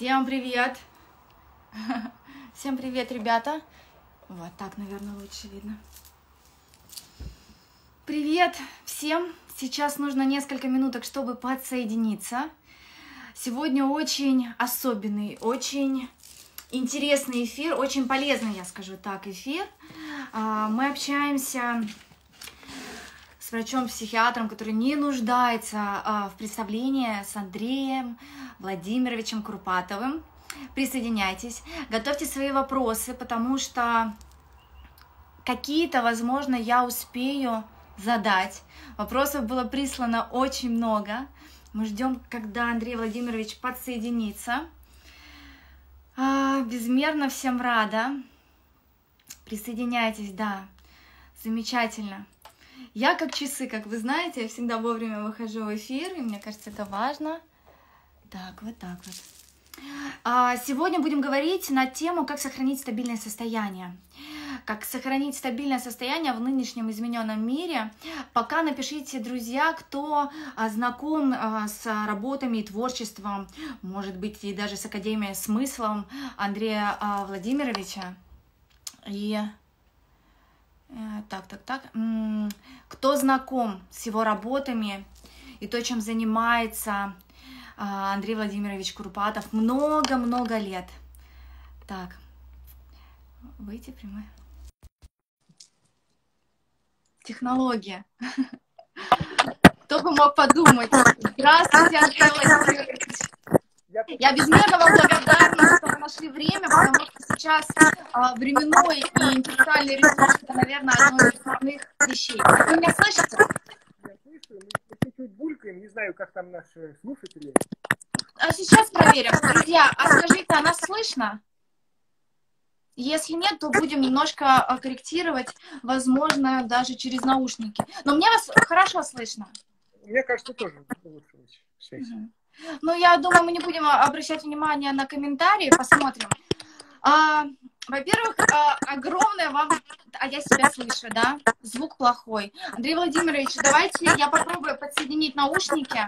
Всем привет! Всем привет, ребята! Вот так, наверное, лучше видно. Привет всем! Сейчас нужно несколько минуток, чтобы подсоединиться. Сегодня очень особенный, очень интересный эфир, очень полезный, я скажу так, эфир. А, мы общаемся врачом-психиатром, который не нуждается а, в представлении с Андреем Владимировичем Курпатовым. Присоединяйтесь, готовьте свои вопросы, потому что какие-то, возможно, я успею задать. Вопросов было прислано очень много. Мы ждем, когда Андрей Владимирович подсоединится. А, безмерно всем рада. Присоединяйтесь, да. Замечательно. Я как часы, как вы знаете, я всегда вовремя выхожу в эфир, и мне кажется, это важно. Так, вот так вот. А, сегодня будем говорить на тему, как сохранить стабильное состояние. Как сохранить стабильное состояние в нынешнем измененном мире. Пока напишите, друзья, кто а, знаком а, с работами и творчеством, может быть, и даже с Академией смыслом Андрея Владимировича. И так, так, так. Кто знаком с его работами и то, чем занимается Андрей Владимирович Курпатов много-много лет. Так, выйти прямой. Технология. Кто бы мог подумать. Здравствуйте, Андрей Владимирович. Я безмерно вам благодарна, что вы нашли время, потому что сейчас а, временной и интеллектуальный ресурс это, наверное, одно из основных вещей. Вы меня слышите? Я слышу, мы чуть-чуть булькаем, не знаю, как там наши слушатели. А сейчас проверим. Друзья, а скажите, а нас слышно? Если нет, то будем немножко а, корректировать, возможно, даже через наушники. Но мне вас хорошо слышно. Мне кажется, тоже улучшилась связь. Угу. Ну, я думаю, мы не будем обращать внимание на комментарии, посмотрим. А, во-первых, а, огромное вам... А я себя слышу, да? Звук плохой. Андрей Владимирович, давайте я попробую подсоединить наушники.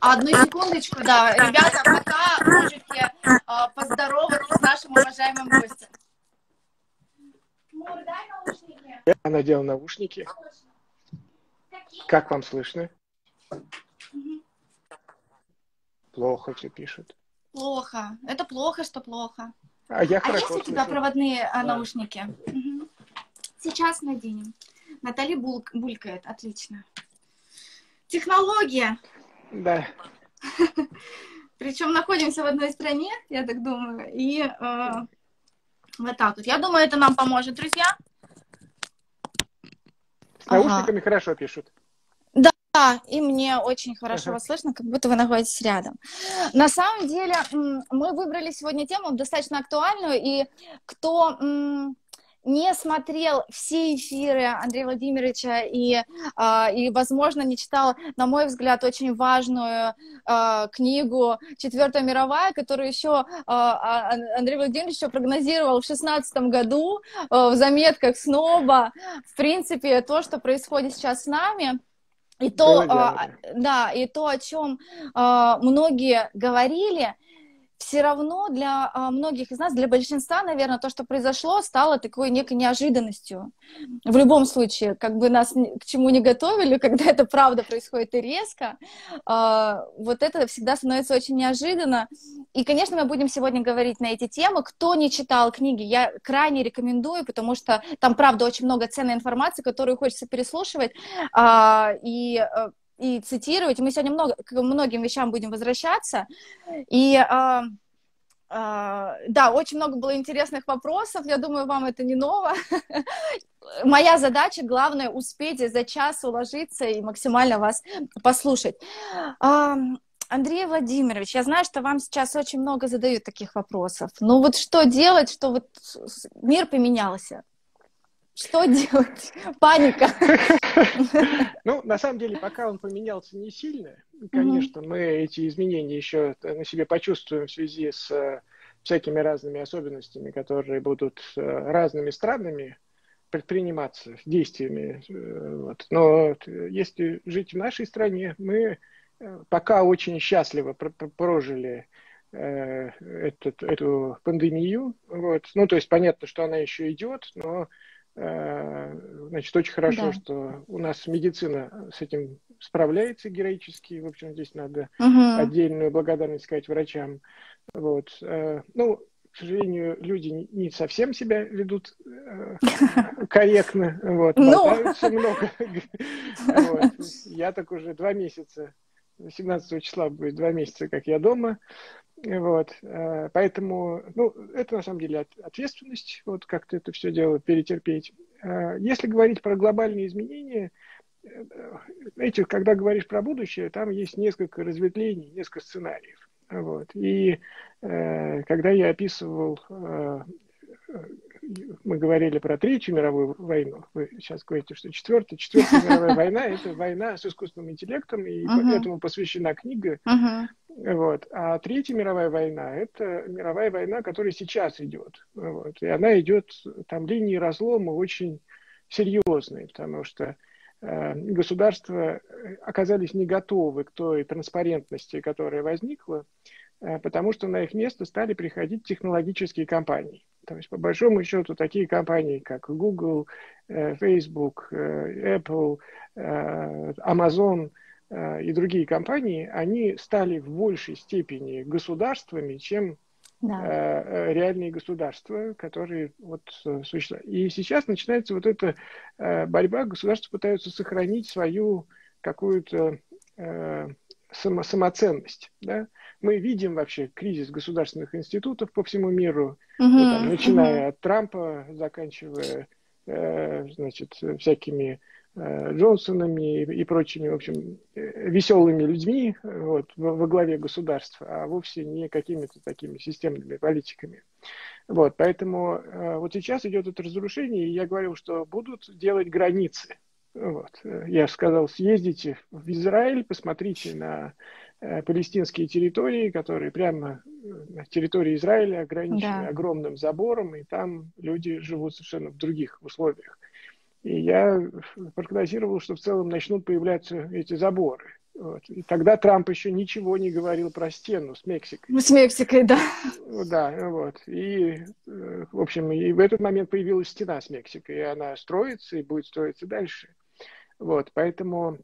Одну секундочку, да. Ребята, пока можете а, поздороваться с нашим уважаемым гостем. Мур, дай наушники. Я надел наушники. Как вам слышно? Плохо все пишут. Плохо. Это плохо, что плохо. А, я а есть у тебя слышу. проводные а, наушники? Угу. Сейчас наденем. Наталья Бул... булькает. Отлично. Технология. Да. Причем находимся в одной стране, я так думаю. И э, вот так вот. Я думаю, это нам поможет, друзья. С наушниками ага. хорошо пишут. Да, и мне очень хорошо вас слышно, как будто вы находитесь рядом. На самом деле, мы выбрали сегодня тему достаточно актуальную, и кто не смотрел все эфиры Андрея Владимировича и, э, и, возможно, не читал, на мой взгляд, очень важную э, книгу «Четвертая мировая», которую еще э, Андрей Владимирович еще прогнозировал в 2016 году э, в заметках Сноба. В принципе, то, что происходит сейчас с нами – и то, а, да, и то, о чем а, многие говорили, все равно для а, многих из нас, для большинства, наверное, то, что произошло, стало такой некой неожиданностью. В любом случае, как бы нас к чему не готовили, когда это правда происходит и резко, а, вот это всегда становится очень неожиданно. И, конечно, мы будем сегодня говорить на эти темы. Кто не читал книги, я крайне рекомендую, потому что там, правда, очень много ценной информации, которую хочется переслушивать. А, и и цитировать. Мы сегодня много, к многим вещам будем возвращаться. И э, э, да, очень много было интересных вопросов. Я думаю, вам это не ново. Моя задача, главное, успеть за час уложиться и максимально вас послушать. Э, Андрей Владимирович, я знаю, что вам сейчас очень много задают таких вопросов. Ну вот что делать, что вот мир поменялся? Что делать? Паника. Ну, на самом деле, пока он поменялся не сильно, конечно, мы эти изменения еще на себе почувствуем в связи с э, всякими разными особенностями, которые будут э, разными странами предприниматься действиями. Э, вот. Но если жить в нашей стране, мы пока очень счастливо прожили этот, эту пандемию. Вот. Ну, то есть понятно, что она еще идет, но значит, очень хорошо, да. что у нас медицина с этим справляется героически. В общем, здесь надо угу. отдельную благодарность сказать врачам. Вот. Э, ну, к сожалению, люди не совсем себя ведут э, корректно, вот, болтаются много. Я так уже два месяца, 17 числа будет два месяца, как я дома. Вот, э, поэтому, ну, это на самом деле ответственность, вот как-то это все дело перетерпеть. Э, если говорить про глобальные изменения, э, знаете, когда говоришь про будущее, там есть несколько разветвлений, несколько сценариев. Вот. И э, когда я описывал, э, мы говорили про Третью мировую войну, вы сейчас говорите, что Четвертая, Четвертая мировая война – это война с искусственным интеллектом, и uh-huh. этому посвящена книга. Uh-huh. Вот. А Третья мировая война – это мировая война, которая сейчас идет. Вот. И она идет, там линии разлома очень серьезные, потому что Э, государства оказались не готовы к той транспарентности, которая возникла, э, потому что на их место стали приходить технологические компании. То есть, по большому счету, такие компании, как Google, э, Facebook, Apple, Amazon и другие компании, они стали в большей степени государствами, чем да. Э, э, реальные государства, которые вот э, существуют. И сейчас начинается вот эта борьба, государства пытаются сохранить свою какую-то само, самоценность. Да? Мы видим вообще кризис государственных институтов по всему миру, угу, вот, там, начиная угу. от Трампа, заканчивая значит, всякими Э, Джонсонами и прочими, в общем, э, веселыми людьми вот, во главе государства, а вовсе не какими-то такими системными политиками. Вот, поэтому э, вот сейчас идет это разрушение, и я говорил, что будут делать границы. Вот. Я сказал, съездите в Израиль, посмотрите на палестинские территории, которые прямо на территории Израиля ограничены да. огромным забором, и там люди живут совершенно в других условиях. И я прогнозировал, что в целом начнут появляться эти заборы. Вот. И тогда Трамп еще ничего не говорил про стену с Мексикой. Ну, с Мексикой, да. Да, вот. И, э, в общем, и в этот момент появилась стена с Мексикой, и она строится и будет строиться дальше. Вот, поэтому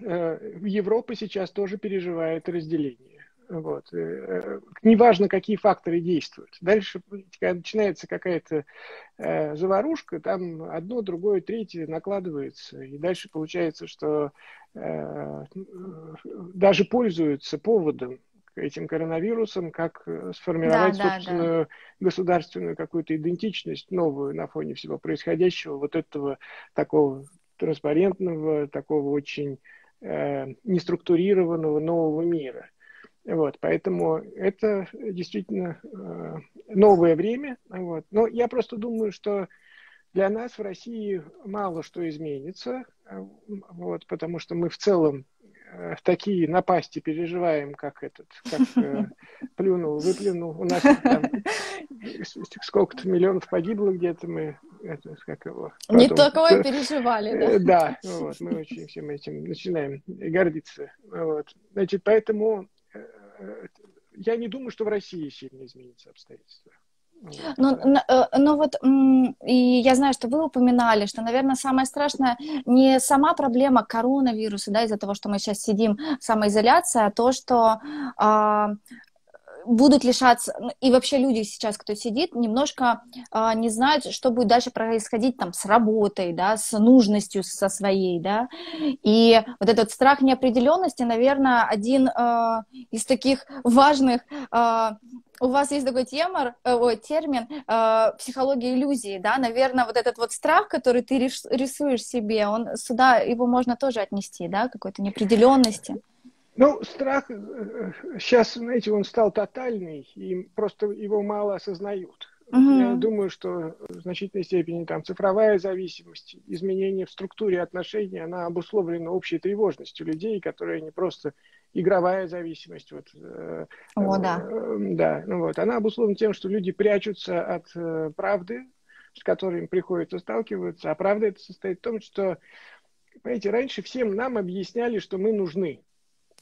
э, Европа сейчас тоже переживает разделение. Вот. Э, э, неважно, какие факторы действуют. Дальше, когда начинается какая-то э, заварушка, там одно, другое, третье накладывается. И дальше получается, что э, даже пользуются поводом этим коронавирусом, как э, сформировать да, собственную да, да. государственную какую-то идентичность новую на фоне всего происходящего, вот этого такого транспарентного, такого очень э, неструктурированного нового мира. Вот, поэтому это действительно э, новое время. Вот. Но я просто думаю, что для нас в России мало что изменится, вот, потому что мы в целом э, такие напасти переживаем, как этот, как э, плюнул, выплюнул. У нас там сколько-то миллионов погибло где-то, мы это, как его, потом, Не такое переживали, да? Да, вот, мы очень всем этим начинаем гордиться. Вот. Значит, поэтому я не думаю, что в России сильно изменится обстоятельства. Ну, ну вот, и я знаю, что вы упоминали, что, наверное, самое страшное не сама проблема коронавируса, да, из-за того, что мы сейчас сидим, самоизоляция, а то, что а, будут лишаться, ну, и вообще люди сейчас, кто сидит, немножко а, не знают, что будет дальше происходить там с работой, да, с нужностью со своей, да, и вот этот страх неопределенности, наверное, один а, из таких важных а, у вас есть такой темор, э, ой, термин э, психология иллюзии, да, наверное, вот этот вот страх, который ты рисуешь себе, он сюда его можно тоже отнести, да, какой-то неопределенности. Ну, страх сейчас, э, знаете, он стал тотальный, и просто его мало осознают. Угу. Я думаю, что в значительной степени там цифровая зависимость, изменение в структуре отношений, она обусловлена общей тревожностью людей, которые не просто игровая зависимость. Вот, э, О, да. Э, да, ну вот. Она обусловлена тем, что люди прячутся от э, правды, с которой им приходится сталкиваться. А правда это состоит в том, что, понимаете, раньше всем нам объясняли, что мы нужны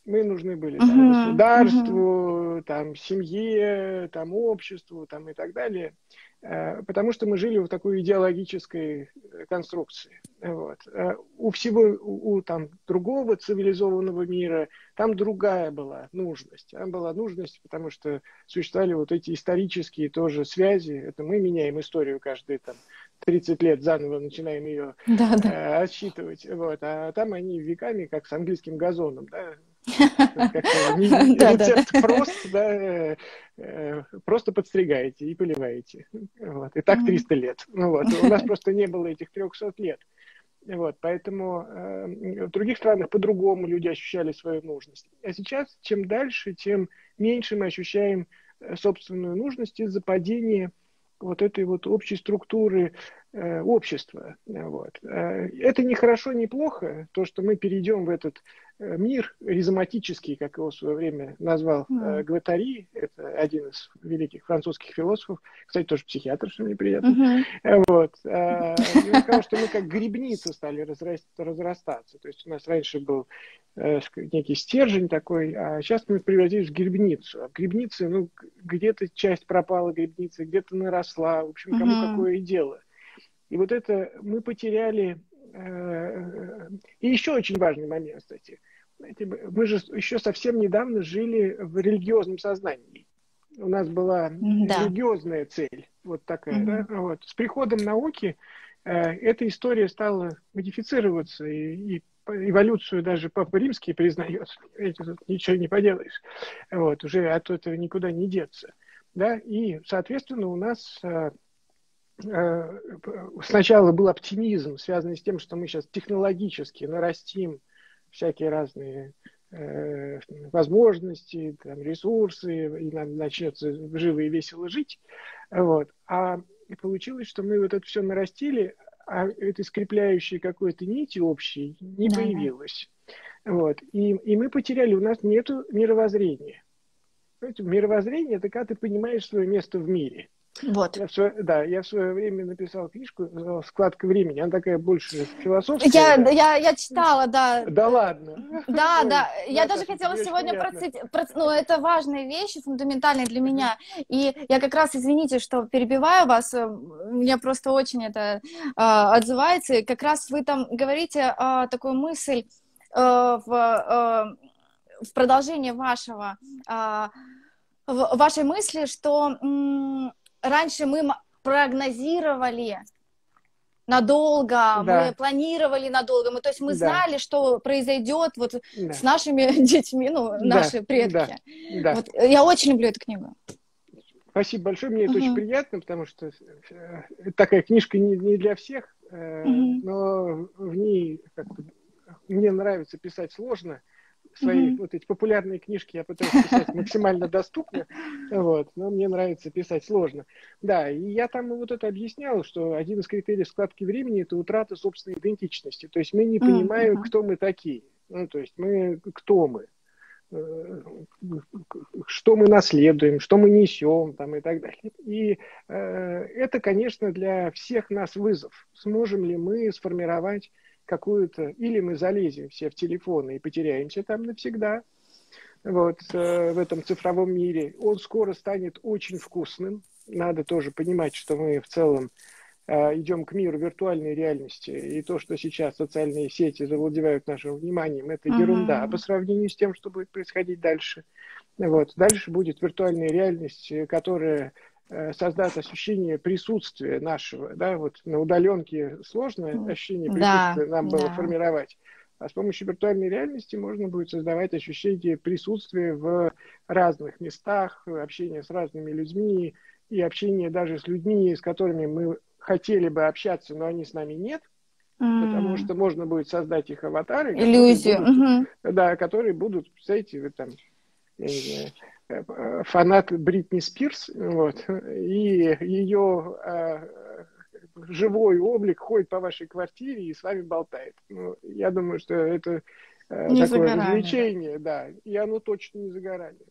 мы нужны были там, uh-huh, государству, uh-huh. там, семье, там, обществу, там, и так далее, э, потому что мы жили в такой идеологической конструкции. Вот. У всего, у, у там, другого цивилизованного мира, там другая была нужность. Там была нужность, потому что существовали вот эти исторические тоже связи. Это мы меняем историю каждые там 30 лет заново начинаем ее да, да. Э, отсчитывать. Вот. А там они веками, как с английским газоном, да, рецепт прост, да, э, просто подстригаете и поливаете. Вот. И так 300 лет. Ну, вот. У нас просто не было этих 300 лет. Вот, поэтому э, в других странах по-другому люди ощущали свою нужность. А сейчас, чем дальше, тем меньше мы ощущаем э, собственную нужность из-за падения вот этой вот общей структуры э, общества. Вот. Э, это не хорошо, не плохо, то, что мы перейдем в этот Э, мир ризоматический, как его в свое время назвал mm. э, Гватари, это один из великих французских философов, кстати, тоже психиатр, что мне приятно. Mm-hmm. Вот. Э, он сказал, что мы как грибница стали разрастаться. То есть у нас раньше был э, некий стержень такой, а сейчас мы превратились в грибницу. А в грибнице, ну, где-то часть пропала грибницы, где-то наросла. В общем, кому mm-hmm. какое дело. И вот это мы потеряли Э, и еще очень важный момент, кстати. Мы же еще совсем недавно жили в религиозном сознании. У нас была да. религиозная цель, вот такая, угу. да? Вот. С приходом науки э, эта история стала модифицироваться, и, и эволюцию даже Папа Римский признает. Эти тут ничего не поделаешь. Вот, уже от этого никуда не деться. Да? И, соответственно, у нас э, Э, сначала был оптимизм, связанный с тем, что мы сейчас технологически нарастим всякие разные э, возможности, там, ресурсы, и нам начнется живо и весело жить. Вот. А получилось, что мы вот это все нарастили, а этой скрепляющей какой-то нити общей не да, появилось. Да. Вот. И, и мы потеряли, у нас нет мировоззрения. Знаете, мировоззрение – это когда ты понимаешь свое место в мире. Вот. Я свое, да, я в свое время написал книжку «Складка времени». Она такая больше философская. Я, я, я читала, да. Да ладно. Да, Ой, да. Я даже хотела сегодня процитировать. Ну, это важные вещи, фундаментальные для меня. И я как раз, извините, что перебиваю вас, э, мне просто очень это э, отзывается. И как раз вы там говорите э, такую мысль э, в, э, в продолжение вашего, э, в вашей мысли, что... Э, раньше мы прогнозировали надолго, да. мы планировали надолго, мы, то есть мы да. знали, что произойдет вот да. с нашими детьми, ну, да. наши предки. Да. Да. Вот, я очень люблю эту книгу. Спасибо большое, мне это очень приятно, потому что э, такая книжка не, не для всех, uh но в ней мне нравится писать сложно, свои mm-hmm. вот эти популярные книжки я пытаюсь писать максимально доступно, вот, но мне нравится писать сложно. Да, и я там вот это объяснял, что один из критериев складки времени – это утрата собственной идентичности. То есть мы не понимаем, mm-hmm. кто мы такие. Ну, то есть мы, кто мы, э, что мы наследуем, что мы несем там, и так далее. И э, это, конечно, для всех нас вызов. Сможем ли мы сформировать какую-то, или мы залезем все в телефоны и потеряемся там навсегда, вот, э, в этом цифровом мире. Он скоро станет очень вкусным. Надо тоже понимать, что мы в целом э, идем к миру виртуальной реальности, и то, что сейчас социальные сети завладевают нашим вниманием, это uh-huh. ерунда по сравнению с тем, что будет происходить дальше. Вот. Дальше будет виртуальная реальность, которая Э, создать ощущение присутствия нашего, да, вот на удаленке сложно ощущение присутствия да, нам было да. формировать, а с помощью виртуальной реальности можно будет создавать ощущение присутствия в разных местах, общение с разными людьми и общение даже с людьми, с которыми мы хотели бы общаться, но они с нами нет, mm. потому что можно будет создать их аватары. Иллюзию. Будут, mm Да, которые будут, представляете, вы там, я не знаю, Э, фанат Бритни Спирс, вот, и ее э, живой облик ходит по вашей квартире и с вами болтает. Ну, я думаю, что это э, не такое развлечение, да, и оно точно не загорание.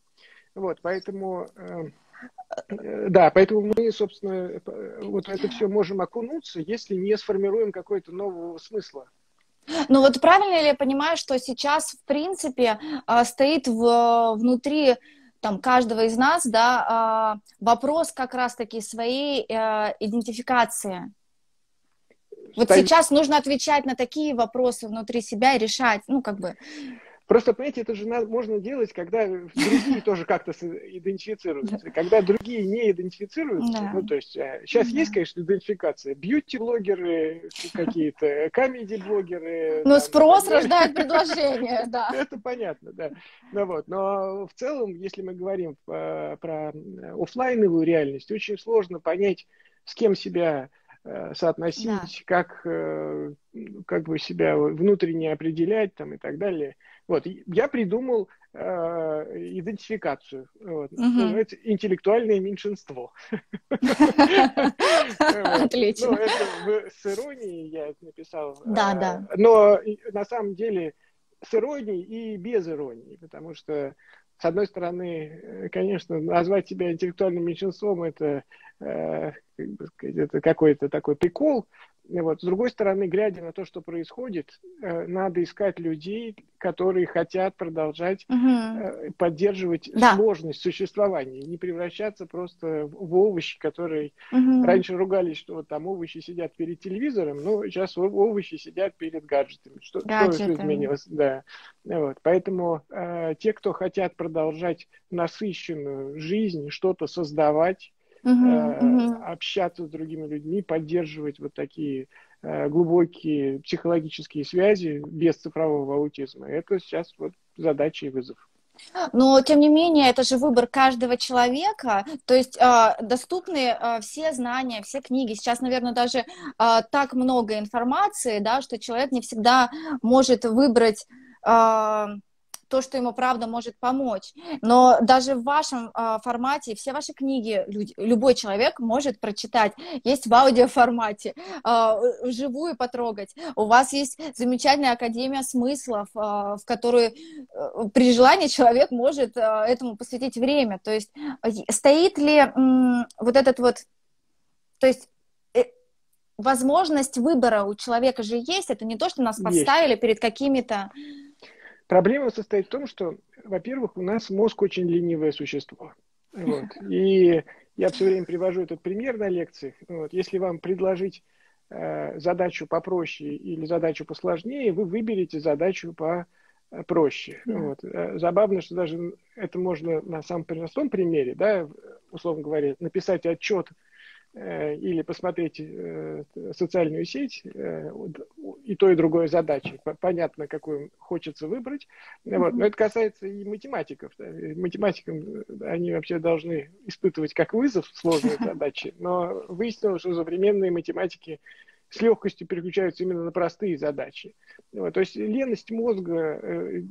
Вот, поэтому, э, да, поэтому мы, собственно, вот это все можем окунуться, если не сформируем какой-то нового смысла. Ну вот правильно ли я понимаю, что сейчас, в принципе, стоит в, внутри там каждого из нас, да, э, вопрос как раз-таки своей э, идентификации. Вот Стоит... сейчас нужно отвечать на такие вопросы внутри себя и решать, ну, как бы, Просто, понимаете, это же можно делать, когда другие тоже как-то идентифицируются. Когда другие не идентифицируются, ну, то есть сейчас э, есть, конечно, идентификация. Бьюти-блогеры какие-то, комедий-блогеры. Ну, спрос рождает предложение, да. Это понятно, да. Ну, вот. Но в целом, если мы говорим э, про офлайновую реальность, очень сложно понять, с кем себя э, соотносить, да. как, как бы себя внутренне определять там, и так далее. Вот, я придумал э, идентификацию. Вот, угу. Называется интеллектуальное меньшинство. Отлично. Ну, это с иронией я это написал. Да, да. Но на самом деле с иронией и без иронии, потому что с одной стороны, э, конечно, назвать себя интеллектуальным меньшинством это, э, как бы сказать, это какой-то такой прикол, вот. С другой стороны, глядя на то, что происходит, э, надо искать людей, которые хотят продолжать угу. поддерживать да. сложность существования, не превращаться просто в овощи, которые угу. раньше ругались, что вот там овощи сидят перед телевизором, но сейчас овощи сидят перед гаджетами. Что, гаджетами. что изменилось? Да. Вот. Поэтому э, те, кто хотят продолжать насыщенную жизнь, что-то создавать, uh-huh, uh-huh. общаться с другими людьми, поддерживать вот такие э, глубокие психологические связи без цифрового аутизма. Это сейчас вот задача и вызов. Но, тем не менее, это же выбор каждого человека, то есть э, доступны э, все знания, все книги. Сейчас, наверное, даже э, так много информации, да, что человек не всегда может выбрать э, то, что ему правда может помочь. Но даже в вашем э, формате все ваши книги люди, любой человек может прочитать. Есть в аудиоформате, э, вживую потрогать. У вас есть замечательная академия смыслов, э, в которую э, при желании человек может э, этому посвятить время. То есть стоит ли э, вот этот вот, то есть э, возможность выбора у человека же есть. Это не то, что нас поставили есть. перед какими-то Проблема состоит в том, что, во-первых, у нас мозг очень ленивое существо. Вот. И я все время привожу этот пример на лекциях. Вот. Если вам предложить э, задачу попроще или задачу посложнее, вы выберете задачу попроще. Вот. Э, забавно, что даже это можно на самом простом примере, да, условно говоря, написать отчет или посмотреть э, социальную сеть, э, и то, и другое задачи. Понятно, какую хочется выбрать. Вот. Но это касается и математиков. Математикам они вообще должны испытывать как вызов сложные задачи, но выяснилось, что современные математики с легкостью переключаются именно на простые задачи. Вот. То есть леность мозга,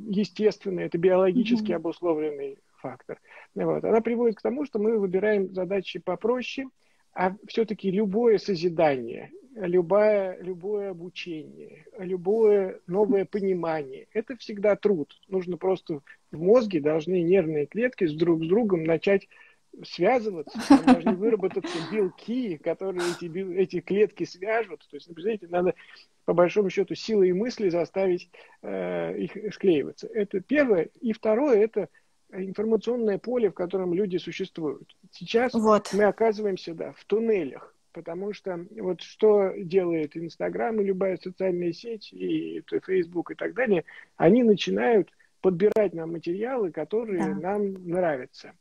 естественная, это биологически обусловленный фактор. Вот. Она приводит к тому, что мы выбираем задачи попроще, а все-таки любое созидание, любое, любое обучение, любое новое понимание, это всегда труд. Нужно просто в мозге должны нервные клетки с друг с другом начать связываться, там должны выработаться белки, которые эти, эти клетки свяжут. То есть, представляете, надо по большому счету силой мысли заставить э, их склеиваться. Это первое. И второе, это информационное поле, в котором люди существуют. Сейчас вот. мы оказываемся да, в туннелях, потому что вот что делает Инстаграм и любая социальная сеть, и Фейсбук и так далее, они начинают подбирать нам материалы, которые да. нам нравятся.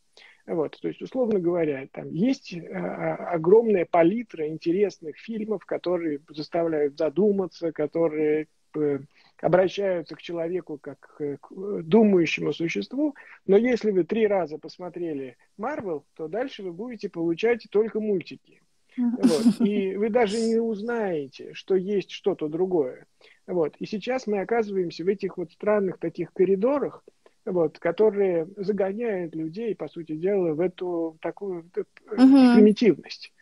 Вот, то есть, условно говоря, там есть э, огромная палитра интересных фильмов, которые заставляют задуматься, которые обращаются к человеку как к думающему существу, но если вы три раза посмотрели Марвел, то дальше вы будете получать только мультики. Вот. И вы даже не узнаете, что есть что-то другое. Вот. И сейчас мы оказываемся в этих вот странных таких коридорах, вот, которые загоняют людей, по сути дела, в эту такую uh примитивность.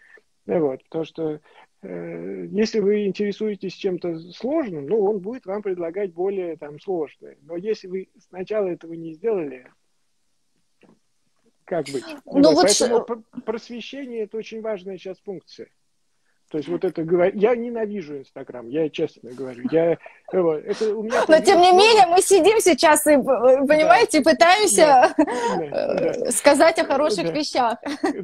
Вот, потому что Э, если вы интересуетесь чем-то сложным, ну, он будет вам предлагать более там сложное. Но если вы сначала этого не сделали, как быть? Ну, вот, вот Поэтому просвещение – это очень важная сейчас функция. То есть вот это говорю, я ненавижу Инстаграм, я честно говорю. Я, это у меня Но тем не менее мы сидим сейчас и, понимаете, да. пытаемся да. Да. сказать о хороших да. вещах.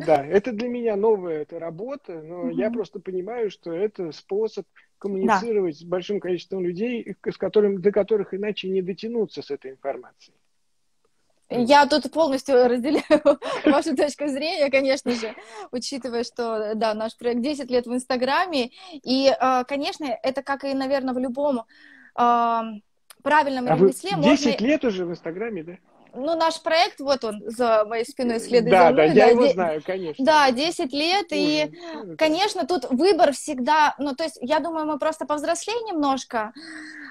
Да, это для меня новая эта работа, но угу. я просто понимаю, что это способ коммуницировать да. с большим количеством людей, с которым, до которых иначе не дотянуться с этой информацией. Я тут полностью разделяю вашу точку зрения, конечно же, учитывая, что, да, наш проект 10 лет в Инстаграме, и, а, конечно, это как и, наверное, в любом а, правильном а ремесле. 10 можно... лет уже в Инстаграме, да? Ну, наш проект, вот он за моей спиной следует да, за мной. Да, я его знаю, конечно. Да, 10 лет, Ой, и, конечно, тут выбор всегда, ну, то есть, я думаю, мы просто повзрослее немножко,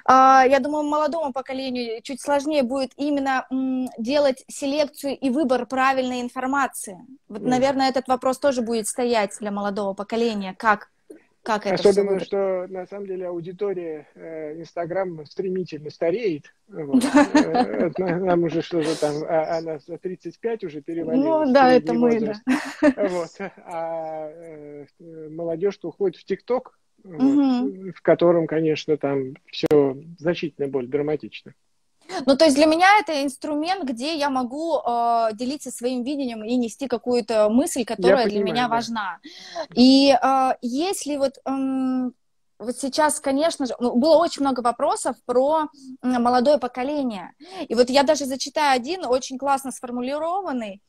а, я думаю, молодому поколению чуть сложнее будет именно делать селекцию и выбор правильной информации. Вот, наверное, этот вопрос тоже будет стоять для молодого поколения, как как это Особенно, что на самом деле аудитория э, Инстаграм э, стремительно стареет. Вот. Э, нам уже что-то там, а, она за 35 уже перевалила. Ну да, это мы, да. Вот. А э, молодежь уходит в ТикТок, вот, угу. в котором, конечно, там все значительно более драматично. Ну, то есть для меня это инструмент, где я могу э, делиться своим видением и нести какую-то мысль, которая я для меня да. важна. И э, если вот э, вот сейчас, конечно же, ну, было очень много вопросов про молодое поколение. И вот я даже зачитаю один, очень классно сформулированный.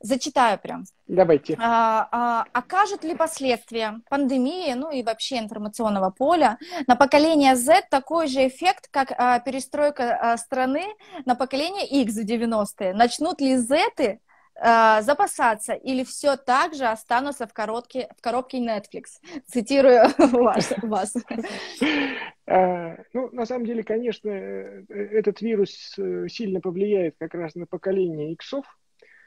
Зачитаю прям. Давайте. А, а, окажут ли последствия пандемии, ну и вообще информационного поля на поколение Z такой же эффект, как а, перестройка а, страны на поколение X в 90-е? Начнут ли Z э, запасаться или все так же останутся в, коротке, в коробке Netflix? Цитирую вас. А, ну, на самом деле, конечно, э, этот вирус э, сильно повлияет как раз на поколение иксов,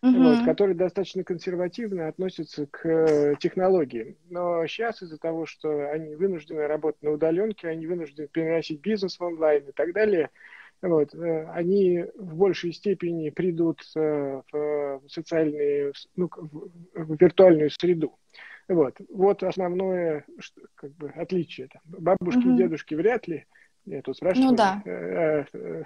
Uh-huh. Вот, которые достаточно консервативно относятся к э, технологиям. Но сейчас из-за того, что они вынуждены работать на удаленке, они вынуждены переносить бизнес в онлайн и так далее, вот, э, они в большей степени придут э, в социальную, ну, в виртуальную среду. Вот, вот основное как бы, отличие. Там, бабушки угу. и дедушки вряд ли, я тут спрашиваю, ну, да. э, э,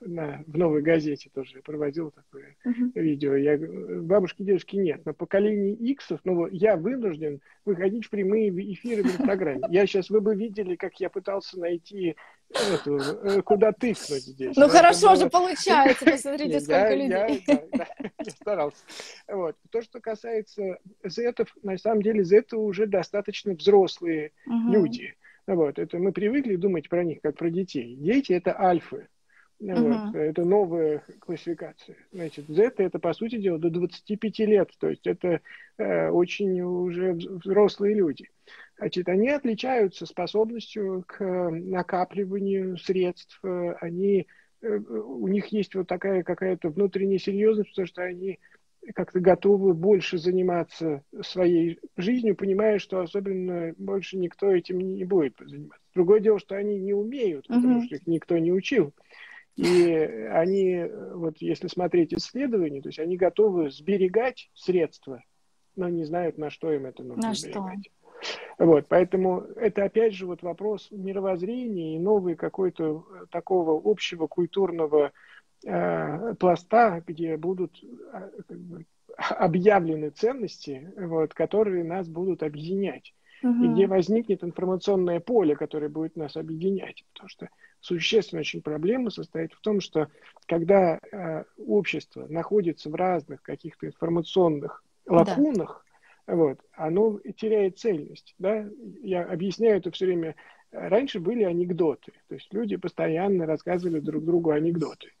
на, в новой газете тоже проводил такое uh-huh. видео. Я, бабушки, дедушки нет. На поколении иксов, ну, я вынужден выходить в прямые эфиры в Инстаграме. Я сейчас, вы бы видели, как я пытался найти эту, э, куда тыкнуть здесь. Ну, хорошо же получается, посмотрите, сколько людей. Я старался. Вот. То, что касается зетов, на самом деле зеты уже достаточно взрослые люди. Вот, это мы привыкли думать про них как про детей. Дети это альфы. Uh-huh. Вот, это новая классификация. Значит, Z это, по сути дела, до 25 лет. То есть это э, очень уже взрослые люди. Значит, они отличаются способностью к накапливанию средств. Они, э, у них есть вот такая какая-то внутренняя серьезность, потому что они как-то готовы больше заниматься своей жизнью, понимая, что особенно больше никто этим не будет заниматься. Другое дело, что они не умеют, потому uh-huh. что их никто не учил. И они, вот если смотреть исследования, то есть они готовы сберегать средства, но не знают, на что им это нужно на сберегать. Что? Вот, поэтому это опять же вот вопрос мировоззрения и новой какой-то такого общего культурного пласта, где будут э, объявлены ценности, вот, которые нас будут объединять. Угу. И где возникнет информационное поле, которое будет нас объединять. Потому что существенная очень проблема состоит в том, что когда э, общество находится в разных каких-то информационных лакунах, да. вот, оно теряет цельность. Да? Я объясняю это все время. Раньше были анекдоты. То есть люди постоянно рассказывали друг другу анекдоты.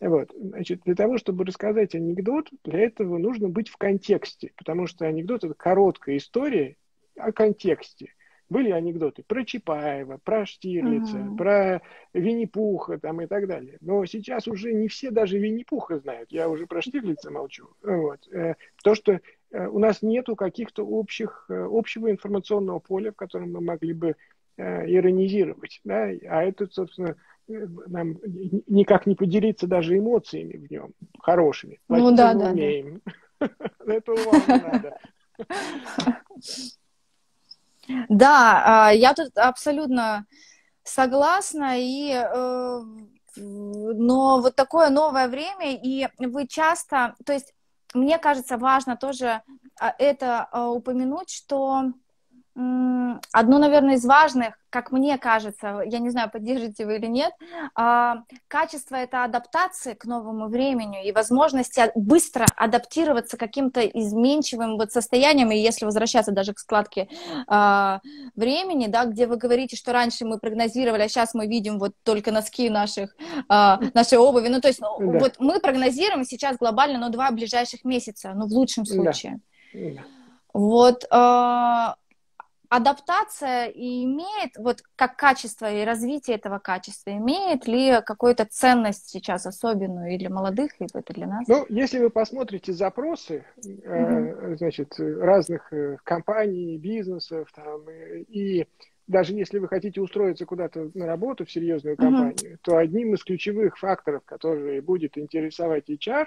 Вот. Значит, для того, чтобы рассказать анекдот, для этого нужно быть в контексте, потому что анекдот – это короткая история о контексте. Были анекдоты про Чапаева, про Штирлица, uh-huh. про Винни-Пуха там, и так далее. Но сейчас уже не все даже Винни-Пуха знают. Я уже про Штирлица молчу. Вот. Э, то, что э, у нас нету каких-то общих, э, общего информационного поля, в котором мы могли бы иронизировать. Да? А это, собственно, нам никак не поделиться даже эмоциями в нем, хорошими. Ну да, да. Умеем. Этого вам не надо. Да, я тут абсолютно согласна, и, э, но вот такое новое время, и вы часто, то есть мне кажется, важно тоже а, это а, упомянуть, что одно, наверное, из важных, как мне кажется, я не знаю, поддержите вы или нет, а, качество это адаптации к новому времени и возможности быстро адаптироваться к каким-то изменчивым вот состояниям, и если возвращаться даже к складке времени, да, где вы говорите, что раньше мы прогнозировали, а сейчас мы видим вот только носки наших, нашей обуви, ну, то есть ну, да. вот мы прогнозируем сейчас глобально, ну, два ближайших месяца, ну, в лучшем случае. Да. Вот, адаптация и имеет, вот как качество и развитие этого качества, имеет ли какую-то ценность сейчас особенную и для молодых, и для нас? Ну, если вы посмотрите запросы, mm-hmm. э, значит, разных э, компаний, бизнесов, там, и даже если вы хотите устроиться куда-то на работу в серьезную компанию, mm-hmm. то одним из ключевых факторов, который будет интересовать HR,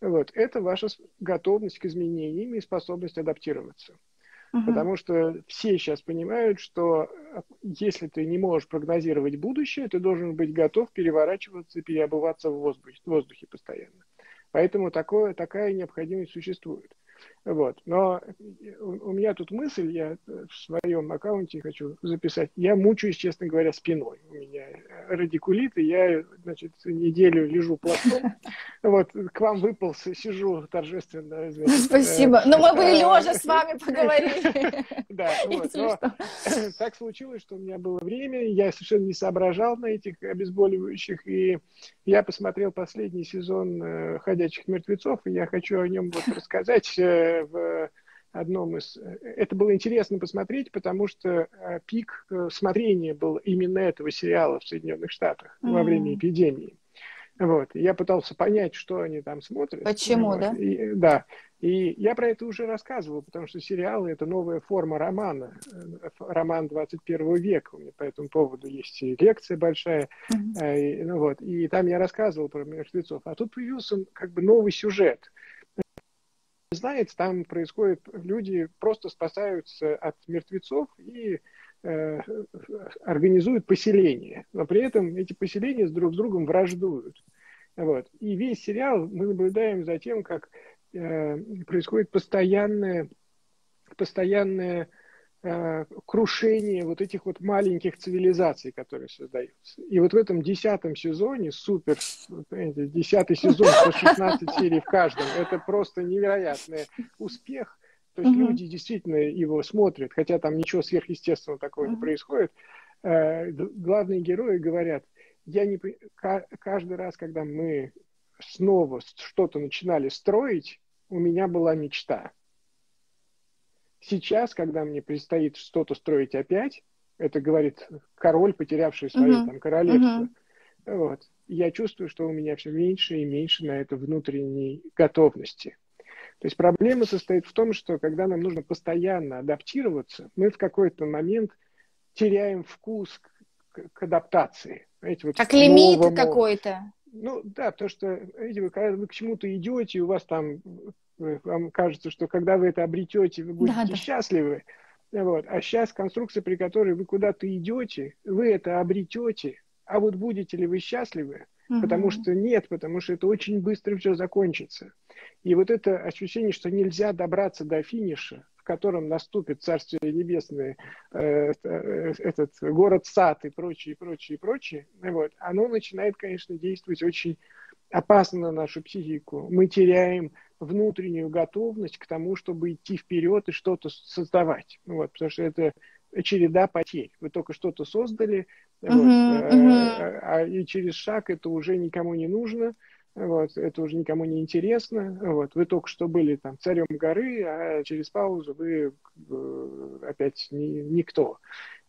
вот, это ваша готовность к изменениям и способность адаптироваться. Угу. Потому что все сейчас понимают, что э, если ты не можешь прогнозировать будущее, ты должен быть готов переворачиваться и переобуваться в воздухе, в воздухе постоянно. Поэтому такое, такая необходимость существует. Вот. Но у меня тут мысль, я в своем аккаунте хочу записать. Я мучаюсь, честно говоря, спиной. У меня радикулит, и я, значит, неделю лежу пластом. Вот, к вам выполз, сижу торжественно. Значит, Спасибо. Но мы бы и лежа с вами поговорили. Да, вот. Но так случилось, что у меня было время, я совершенно не соображал на этих обезболивающих, и я посмотрел последний сезон э, «Ходячих мертвецов», и я хочу о нем вот рассказать в одном из... Это было интересно посмотреть, потому что э, пик э, смотрения был именно этого сериала в Соединенных Штатах mm-hmm. во время эпидемии. Вот. я пытался понять, что они там смотрят. Почему, вот. да? И, да. И я про это уже рассказывал, потому что сериалы – это новая форма романа, э, роман 21 века. У меня по этому поводу есть и лекция большая. Mm-hmm. И, ну, вот. и там я рассказывал про мертвецов. А тут появился как бы новый сюжет – знает, там происходит, люди просто спасаются от мертвецов и э, организуют поселения, но при этом эти поселения с друг с другом враждуют. Вот. И весь сериал мы наблюдаем за тем, как э, происходит постоянное, постоянное крушение вот этих вот маленьких цивилизаций, которые создаются. И вот в этом десятом сезоне, супер, десятый сезон, по 16 серий в каждом, это просто невероятный успех. То есть люди действительно его смотрят, хотя там ничего сверхъестественного такого не происходит. Э, главные герои говорят, я не каждый раз, когда мы снова что-то начинали строить, у меня была мечта. Сейчас, когда мне предстоит что-то строить опять, это говорит король, потерявший свое uh-huh. там королевство, uh-huh. вот, я чувствую, что у меня все меньше и меньше на это внутренней готовности. То есть проблема состоит в том, что когда нам нужно постоянно адаптироваться, мы в какой-то момент теряем вкус к, к адаптации. Знаете, вот как лимит какой-то. Ну да, потому что видите, вы, когда вы к чему-то идете, у вас там вам кажется, что когда вы это обретете, вы будете да, счастливы. Вот. А сейчас конструкция, при которой вы куда-то идете, вы это обретете, а вот будете ли вы счастливы? Угу. Потому что нет, потому что это очень быстро все закончится. И вот это ощущение, что нельзя добраться до финиша, в котором наступит Царствие Небесное, э, э, этот город-сад и прочее, прочее, прочее, вот, оно начинает, конечно, действовать очень опасно на нашу психику. Мы теряем внутреннюю готовность к тому, чтобы идти вперед и что-то создавать. Вот, потому что это череда потерь. Вы только что-то создали, uh-huh, вот, uh-huh. А, и через шаг это уже никому не нужно, вот, это уже никому не интересно. Вот, вы только что были там царем горы, а через паузу вы э, опять не, никто.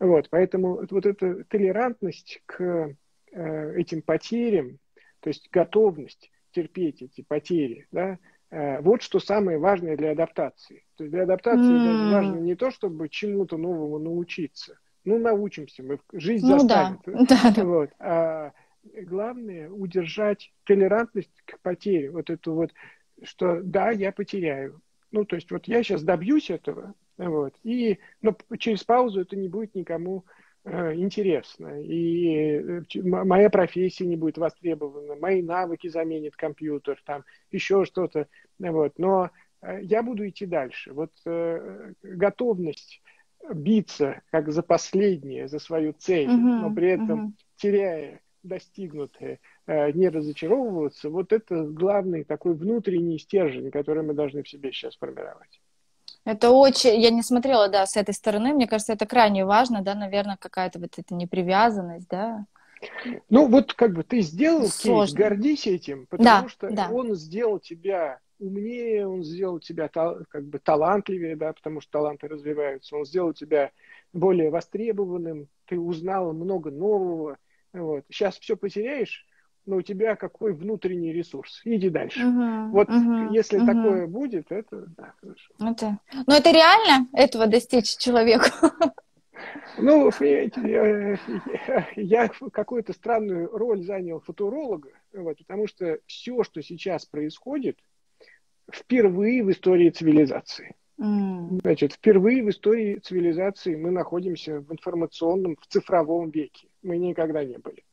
Вот, поэтому вот эта толерантность к э, этим потерям, то есть готовность терпеть эти потери, да, вот что самое важное для адаптации. То есть для адаптации mm. важно не то, чтобы чему-то новому научиться. Ну, научимся, мы жизнь ну, заставит. Да. Вот. А главное удержать толерантность к потере. Вот это вот, что да, я потеряю. Ну, то есть вот я сейчас добьюсь этого, Вот. И но через паузу это не будет никому э, интересно. И э, моя профессия не будет востребована, мои навыки заменит компьютер, там еще что-то. Вот. Но э, я буду идти дальше. Вот э, готовность биться как за последнее, за свою цель, uh-huh, но при этом uh-huh. теряя достигнутое, э, не разочаровываться, вот это главный такой внутренний стержень, который мы должны в себе сейчас формировать. Это очень, я не смотрела, да, с этой стороны, мне кажется, это крайне важно, да, наверное, какая-то вот эта непривязанность, да. Ну, вот как бы ты сделал Сложно. кейс, гордись этим, потому да, что да. он сделал тебя умнее, он сделал тебя как бы талантливее, да, потому что таланты развиваются, он сделал тебя более востребованным, ты узнал много нового, вот. Сейчас все потеряешь, но у тебя какой внутренний ресурс. Иди дальше. Угу, вот угу, если угу. такое будет, это да, хорошо. Это... Но это реально этого достичь человеку? Ну, я, я какую-то странную роль занял футуролога, вот, потому что все, что сейчас происходит, впервые в истории цивилизации. Mm. Значит, впервые в истории цивилизации мы находимся в информационном, в цифровом веке. Мы никогда не были.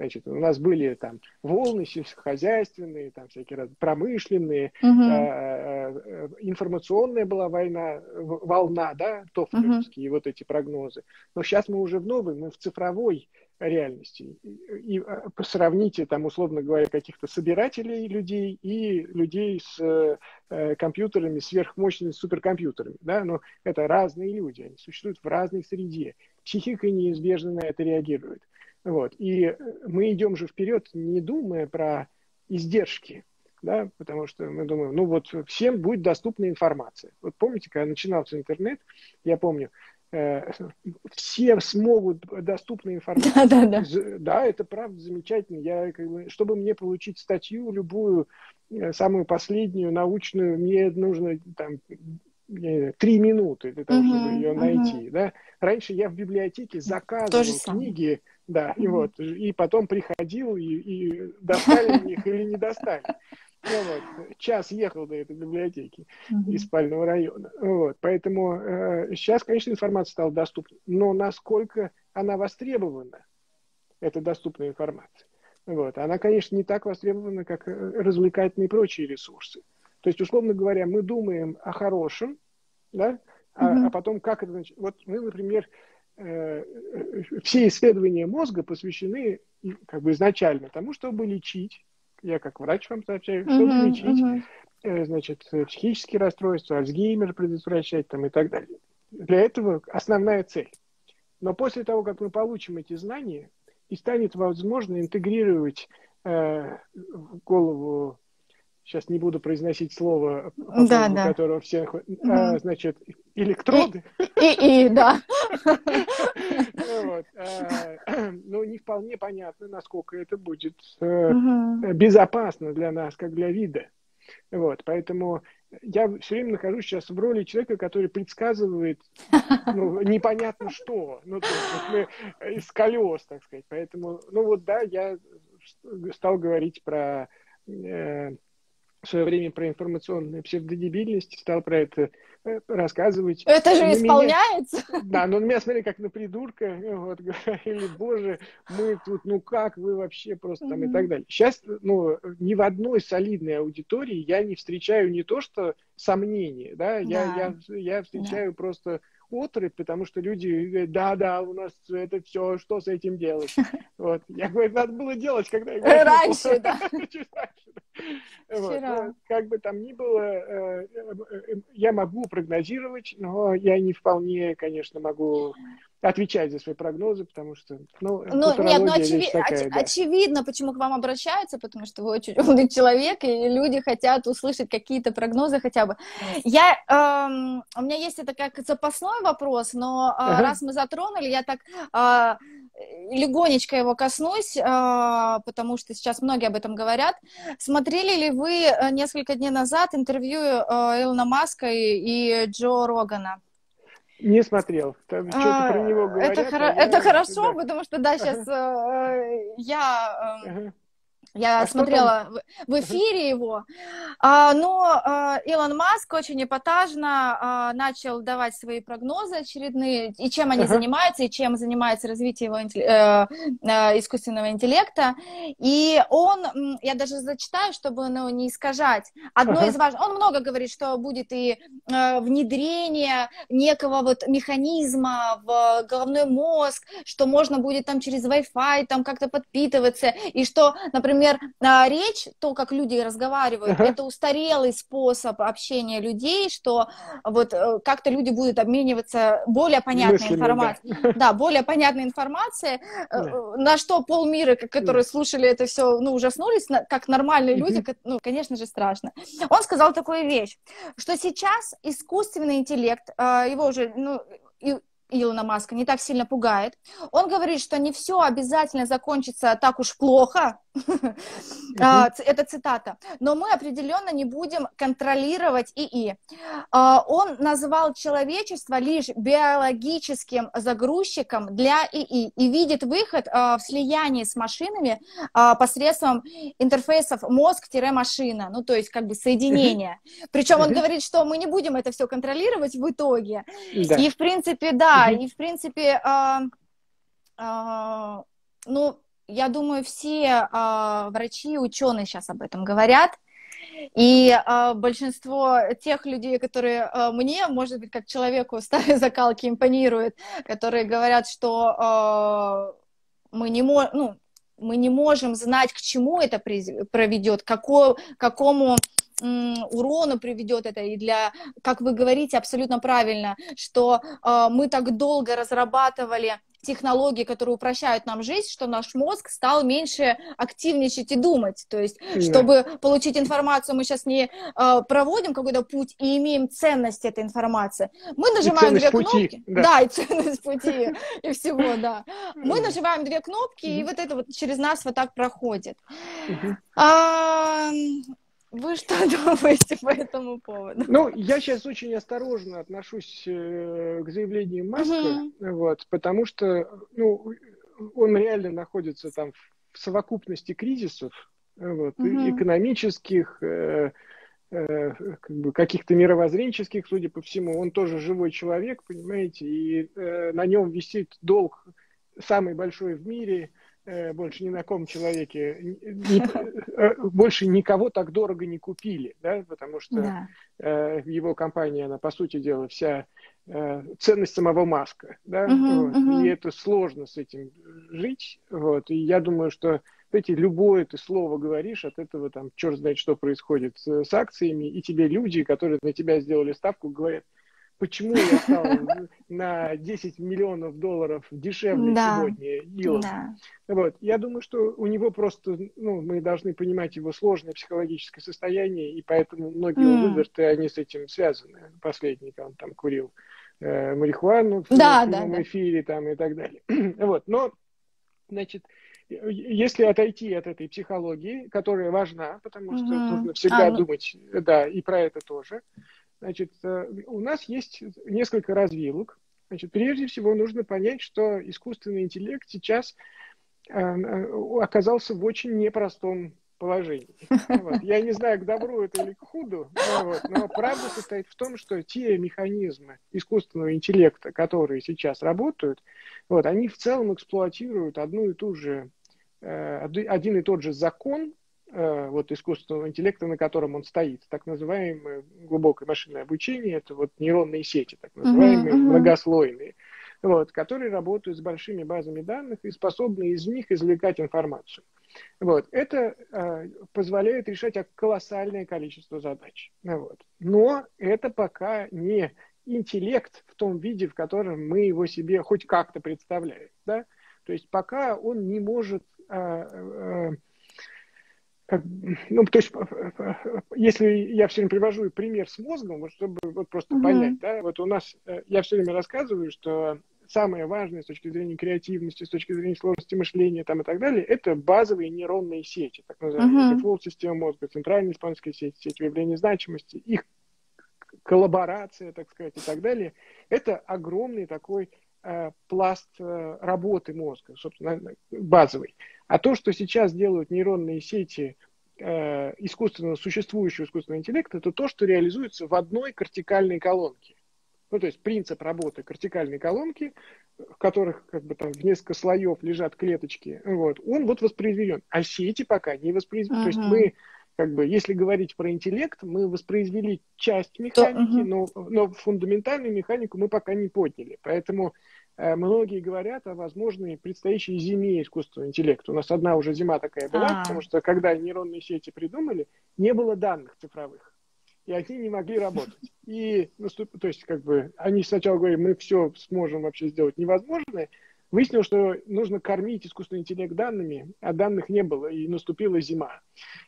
Значит, у нас были там волны сельскохозяйственные, там всякие раз, промышленные, угу. э, информационная была война, волна, да, тофлевские угу. вот эти прогнозы. Но сейчас мы уже в новой, мы в цифровой реальности. И, и сравните там, условно говоря, каких-то собирателей людей и людей с э, компьютерами, сверхмощными суперкомпьютерами. Да? Но это разные люди, они существуют в разной среде. Психика неизбежно на это реагирует. Вот. И мы идем же вперед, не думая про издержки, да, потому что мы думаем, ну вот всем будет доступна информация. Вот помните, когда начинался интернет, я помню, э, все смогут доступную информацию. Да, да, да. Да, это правда замечательно. Я, как бы, чтобы мне получить статью любую, э, самую последнюю научную, мне нужно там три минуты для того, чтобы ее найти. Uh-huh. Да? Раньше я в библиотеке заказывал книги, да, и вот, и потом приходил, и, и достали их или не достали. Ну, вот, час ехал до этой библиотеки mm-hmm. из спального района. Вот, поэтому э, сейчас, конечно, информация стала доступна, но насколько она востребована, эта доступная информация, вот, она, конечно, не так востребована, как э, развлекательные и прочие ресурсы. То есть, условно говоря, мы думаем о хорошем, да, а, mm-hmm. а потом как это значит. Вот мы, например, все исследования мозга посвящены как бы изначально тому, чтобы лечить, я как врач вам сообщаю, чтобы uh-huh, лечить, uh-huh. значит, психические расстройства, Альцгеймер предотвращать там и так далее. Для этого основная цель. Но после того, как мы получим эти знания, и станет возможно интегрировать э, в голову сейчас не буду произносить слово, да, да. которого все, угу. а, значит, электроды. И, и, да. А, ну, не вполне понятно, насколько это будет э, безопасно для нас, как для вида. Вот, поэтому я все время нахожусь сейчас в роли человека, который предсказывает ну, непонятно что. Ну, то есть, мы из колес, так сказать. Поэтому, ну вот да, я стал говорить про э, в свое время про информационную псевдодебильность, стал про это э, рассказывать. Это же исполняется. Меня, да, но он меня смотрели как на придурка, вот, говорили, боже, мы тут, ну как вы вообще просто там mm-hmm. и так далее. Сейчас, ну, ни в одной солидной аудитории я не встречаю не то, что сомнения, да, я, да. я, я встречаю да. просто отрыв, потому что люди говорят, да-да, у нас это все, что с этим делать? Вот. Я говорю, надо было делать, когда я говорю, Раньше, да. Вот. Ну, как бы там ни было, э, э, я могу прогнозировать, но я не вполне, конечно, могу отвечать за свои прогнозы, потому что, ну, ну нет, ну очеви- такая, оч- да. очевидно, почему к вам обращаются, потому что вы очень умный человек, и люди хотят услышать какие-то прогнозы хотя бы. Я, эм, у меня есть это как запасной вопрос, но э, ага. раз мы затронули, я так э, легонечко его коснусь, э, потому что сейчас многие об этом говорят. Смотрели ли вы э, несколько дней назад интервью э, Илона Маска и, и Джо Рогана? Не смотрел. Там а, что-то про него говорят. Это, хоро- а это хорошо, потому что, да, сейчас э, я... Я а смотрела в, в эфире его, а, но а, Илон Маск очень эпатажно а, начал давать свои прогнозы очередные, и чем они uh-huh. занимаются, и чем занимается развитие его э, э, искусственного интеллекта. И он, я даже зачитаю, чтобы ну, не искажать, одно uh-huh. из важных, он много говорит, что будет и э, внедрение некого вот механизма в головной мозг, что можно будет там через Wi-Fi там как-то подпитываться, и что, например, например, а, речь, то, как люди разговаривают, uh-huh. это устарелый способ общения людей, что вот э, как-то люди будут обмениваться более понятной Мыслями, информацией. Да. да, более понятной информацией, да. Э, на что полмира, которые да. слушали это все, ну, ужаснулись, как нормальные uh-huh. люди, ну, конечно же, страшно. Он сказал такую вещь, что сейчас искусственный интеллект, а, его уже, ну, Илона Маска не так сильно пугает. Он говорит, что не все обязательно закончится так уж плохо, это цитата, но мы определенно не будем контролировать ИИ. А, он назвал человечество лишь биологическим загрузчиком для ИИ и видит выход а, в слиянии с машинами посредством интерфейсов мозг-машина, ну то есть как бы соединение. Причем он говорит, что мы не будем это все контролировать в итоге. И в принципе, да, и в принципе, ну, я думаю, все э, врачи и ученые сейчас об этом говорят. И э, большинство тех людей, которые э, мне, может быть, как человеку старой закалки импонируют, которые говорят, что э, мы не можем, ну, мы не можем знать, к чему это проведет, какому урону приведет это, и для, как вы говорите, абсолютно правильно, что э, мы так долго разрабатывали технологии, которые упрощают нам жизнь, что наш мозг стал меньше активничать и думать. То есть, да. чтобы получить информацию, мы сейчас не э, проводим какой-то путь и имеем ценность этой информации. Мы нажимаем две пути, кнопки. Да. да, и ценность пути, и всего, да. Мы нажимаем две кнопки, и вот это вот через нас вот так проходит. Вы что думаете по этому поводу? Ну, я сейчас очень осторожно отношусь э, к заявлению Маска, угу. вот, потому что, ну, он реально находится там в совокупности кризисов, вот, угу. экономических, э, э, как бы каких-то мировоззренческих, судя по всему. Он тоже живой человек, понимаете, и э, на нем висит долг самый большой в мире – больше ни на ком человеке, ни, э, больше никого так дорого не купили, да, потому что да. э, его компания, она, по сути дела, вся э, ценность самого Маска, да, угу, вот, угу. и это сложно с этим жить, вот, и я думаю, что эти любое ты слово говоришь, от этого там черт знает, что происходит с, с акциями, и тебе люди, которые на тебя сделали ставку, говорят, почему я стал на 10 миллионов долларов дешевле да. сегодня Илон. Да. Вот. Я думаю, что у него просто, ну, мы должны понимать его сложное психологическое состояние, и поэтому многие mm. выверты, они с этим связаны. Последний, он там курил э, марихуану в да, да, да. эфире там и так далее. вот. Но, значит, если отойти от этой психологии, которая важна, потому что mm-hmm. нужно всегда а, ну... думать, да, и про это тоже, Значит, э, у нас есть несколько развилок. Значит, прежде всего нужно понять, что искусственный интеллект сейчас э, э, оказался в очень непростом положении. Вот. Я не знаю, к добру это или к худу, но, вот, но правда состоит в том, что те механизмы искусственного интеллекта, которые сейчас работают, вот, они в целом эксплуатируют одну и ту же, один и тот же закон, вот искусственного интеллекта, на котором он стоит, так называемое глубокое машинное обучение, это вот нейронные сети, так называемые uh-huh, uh-huh. многослойные, вот, которые работают с большими базами данных и способны из них извлекать информацию. Вот. Это э, позволяет решать колоссальное количество задач. Вот. Но это пока не интеллект в том виде, в котором мы его себе хоть как-то представляем. Да? То есть пока он не может э, э, как, ну, то есть, если я все время привожу пример с мозгом, вот чтобы вот просто uh-huh. понять, да, вот у нас, э, я все время рассказываю, что самое важное с точки зрения креативности, с точки зрения сложности мышления там и так далее, это базовые нейронные сети, так называемые, uh-huh. дефолт-система мозга, центральная испанская сеть, сеть выявления значимости, их коллаборация, так сказать, и так далее, это огромный такой э, пласт э, работы мозга, собственно, базовый. А то, что сейчас делают нейронные сети э, искусственно существующего искусственного интеллекта, это то, что реализуется в одной кортикальной колонке. Ну, то есть принцип работы кортикальной колонки, в которых как бы там в несколько слоев лежат клеточки, вот, он вот воспроизведен. А сети пока не воспроизведены. Uh-huh. То есть мы как бы, если говорить про интеллект, мы воспроизвели часть механики, угу. но, но фундаментальную механику мы пока не подняли. Поэтому многие говорят о возможной предстоящей зиме искусственного интеллекта. У нас одна уже зима такая была, А-а-а. потому что когда нейронные сети придумали, не было данных цифровых. И они не могли работать. И, наступ... то есть, как бы, они сначала говорили, мы все сможем вообще сделать невозможное, Выяснилось, что нужно кормить искусственный интеллект данными, а данных не было, и наступила зима.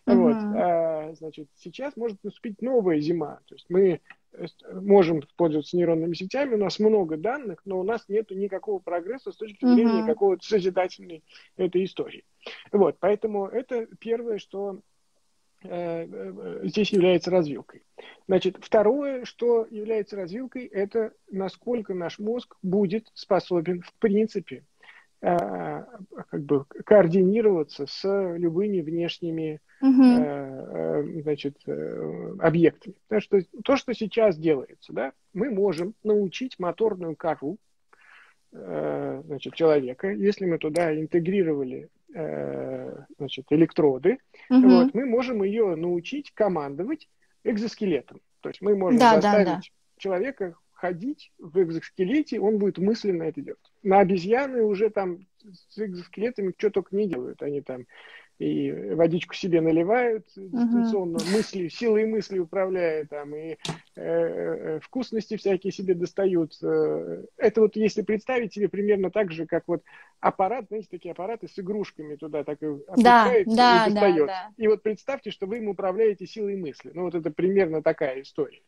Uh-huh. Вот. А, значит, сейчас может наступить новая зима. То есть мы э, можем пользоваться нейронными сетями, у нас много данных, но у нас нет никакого прогресса с точки зрения uh-huh. какого-то созидательной этой истории. Вот, поэтому это первое, что Э, э, здесь является развилкой. Значит, второе, что является развилкой, это насколько наш мозг будет способен в принципе э, как бы координироваться с любыми внешними угу. значит, объектами. То что, то, что сейчас делается, да, мы можем научить моторную кору значит, человека, если мы туда интегрировали Э, значит, электроды, угу. вот, мы можем ее научить командовать экзоскелетом. То есть мы можем да, заставить да, да. человека ходить в экзоскелете, он будет мысленно это делать. На обезьяны уже там с экзоскелетами что только не делают. Они там и водичку себе наливают дистанционно, uh-huh. мысли, силой мысли управляют, там, и э, э, вкусности всякие себе достают. Э, это вот если представить себе примерно так же, как вот аппарат, знаете, такие аппараты с игрушками туда так и опускается да, и достает. Да, да. И вот представьте, что вы им управляете силой мысли. Ну вот это примерно такая история.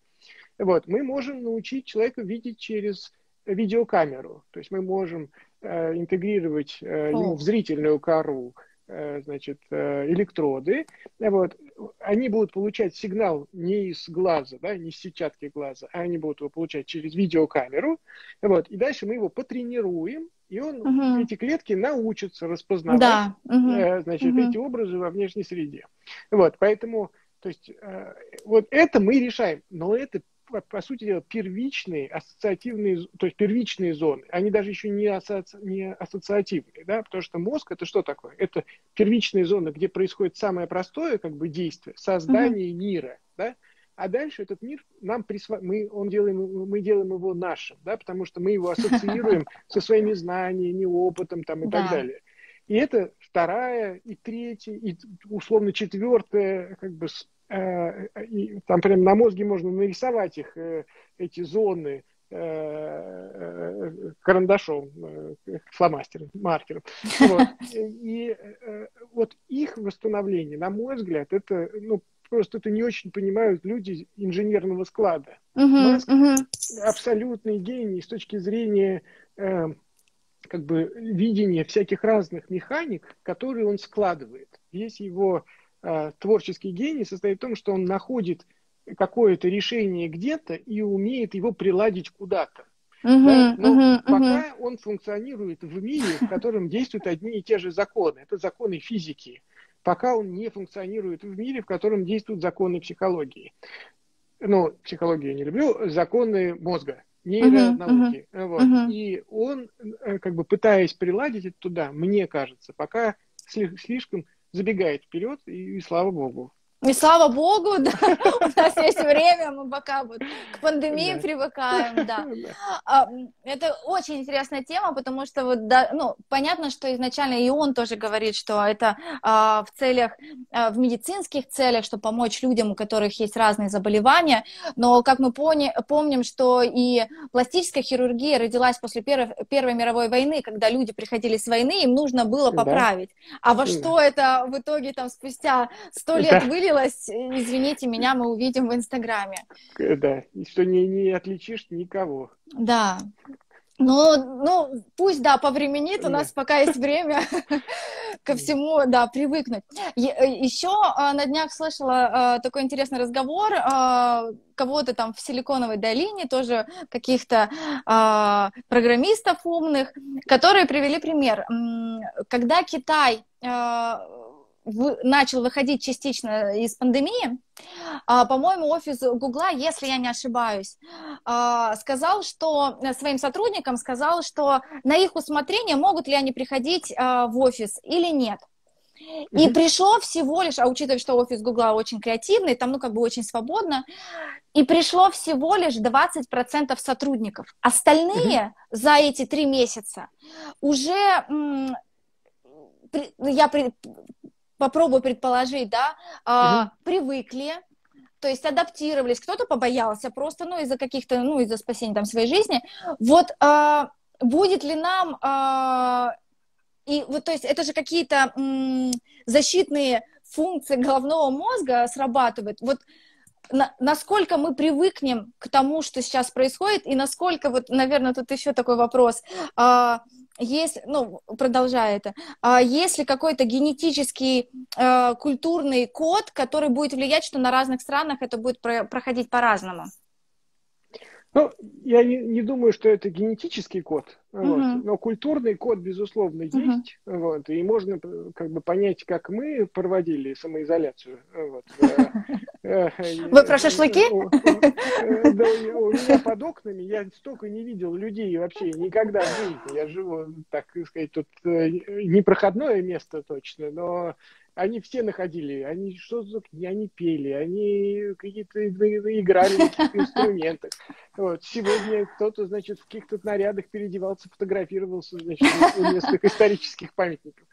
Вот, мы можем научить человека видеть через видеокамеру. То есть мы можем э, интегрировать э, ему в зрительную кору Э, значит, э, электроды, вот, они будут получать сигнал не из глаза, да, не из сетчатки глаза, а они будут его получать через видеокамеру, вот, и дальше мы его потренируем, и он, угу. эти клетки научатся распознавать, да. угу. значит, угу. эти образы во внешней среде. Вот, поэтому, то есть, вот это мы решаем, но это по, по сути дела, первичные ассоциативные, то есть первичные зоны, они даже еще не, асоци, не ассоциативные, да, потому что мозг это что такое? Это первичные зоны, где происходит самое простое как бы действие, создание mm-hmm. мира, да, а дальше этот мир нам присва... мы, он делаем, мы делаем его нашим, да, потому что мы его ассоциируем со своими знаниями, опытом там и так далее. И это вторая, и третья, и условно четвертая как бы и там прям на мозге можно нарисовать их, э, эти зоны, э, карандашом, фломастером, маркером. Вот. И вот их восстановление, на мой взгляд, это ну, просто это не очень понимают люди инженерного склада. Uh-huh, Маск uh-huh. абсолютный гений с точки зрения э, как бы видения всяких разных механик, которые он складывает. Весь его Э, творческий гений состоит в том, что он находит какое-то решение где-то и умеет его приладить куда-то. Uh-huh, да? Но uh-huh, пока uh-huh. он функционирует в мире, в котором действуют одни и те же законы. Это законы физики. Пока он не функционирует в мире, в котором действуют законы психологии. Ну, психологию я не люблю, законы мозга, нейронауки. Uh-huh, вот. uh-huh. И он, э, как бы пытаясь приладить это туда, мне кажется, пока слишком забегает вперед, и, и слава богу. И слава богу, да, у нас есть время, мы пока вот к пандемии да. привыкаем, да. А, это очень интересная тема, потому что вот, да, ну, понятно, что изначально и он тоже говорит, что это а, в целях, а, в медицинских целях, чтобы помочь людям, у которых есть разные заболевания, но как мы пони, помним, что и пластическая хирургия родилась после Первой, Первой мировой войны, когда люди приходили с войны, им нужно было поправить. Да. А во что это в итоге там спустя сто лет вылилось, появилась, извините меня, мы увидим в Инстаграме. Да, и что не, не отличишь никого. Да. Ну, ну, пусть, да, повременит, у нас пока есть время ко всему, да, привыкнуть. Э, Еще а, на днях слышала такой интересный разговор кого-то там в Силиконовой долине, тоже каких-то программистов умных, которые привели пример. Когда Китай начал выходить частично из пандемии, а, по-моему, офис Гугла, если я не ошибаюсь, а, сказал, что э, своим сотрудникам сказал, что на их усмотрение могут ли они приходить а, в офис или нет. И пришло всего лишь, а учитывая, что офис Гугла очень креативный, там, ну, как бы очень свободно, и пришло всего лишь 20% сотрудников. Остальные mm-hmm. за эти три месяца уже, я попробую предположить, да, угу. привыкли, то есть адаптировались, кто-то побоялся просто, ну, из-за каких-то, ну, из-за спасения там своей жизни. Вот а, будет ли нам, а, и вот, то есть это же какие-то м, защитные функции головного мозга срабатывают. Вот на, насколько мы привыкнем к тому, что сейчас происходит, и насколько, вот, наверное, тут еще такой вопрос, а, есть, ну, продолжая это, а есть ли какой-то генетический э, культурный код, который будет влиять, что на разных странах это будет про- проходить по-разному? Ну, я не, не думаю, что это генетический код, uh-huh. вот, но культурный код, безусловно, есть, uh-huh. вот, и можно как бы понять, как мы проводили самоизоляцию. Вот, э, Вы про шашлыки? Да, у меня под окнами я столько не видел людей вообще никогда в жизни. Я живу, так сказать, тут э, непроходное место точно, но они все находили, они что они пели, они какие-то играли на каких-то инструментах. Вот. Сегодня кто-то, значит, в каких-то нарядах переодевался, фотографировался, значит, у нескольких исторических памятников.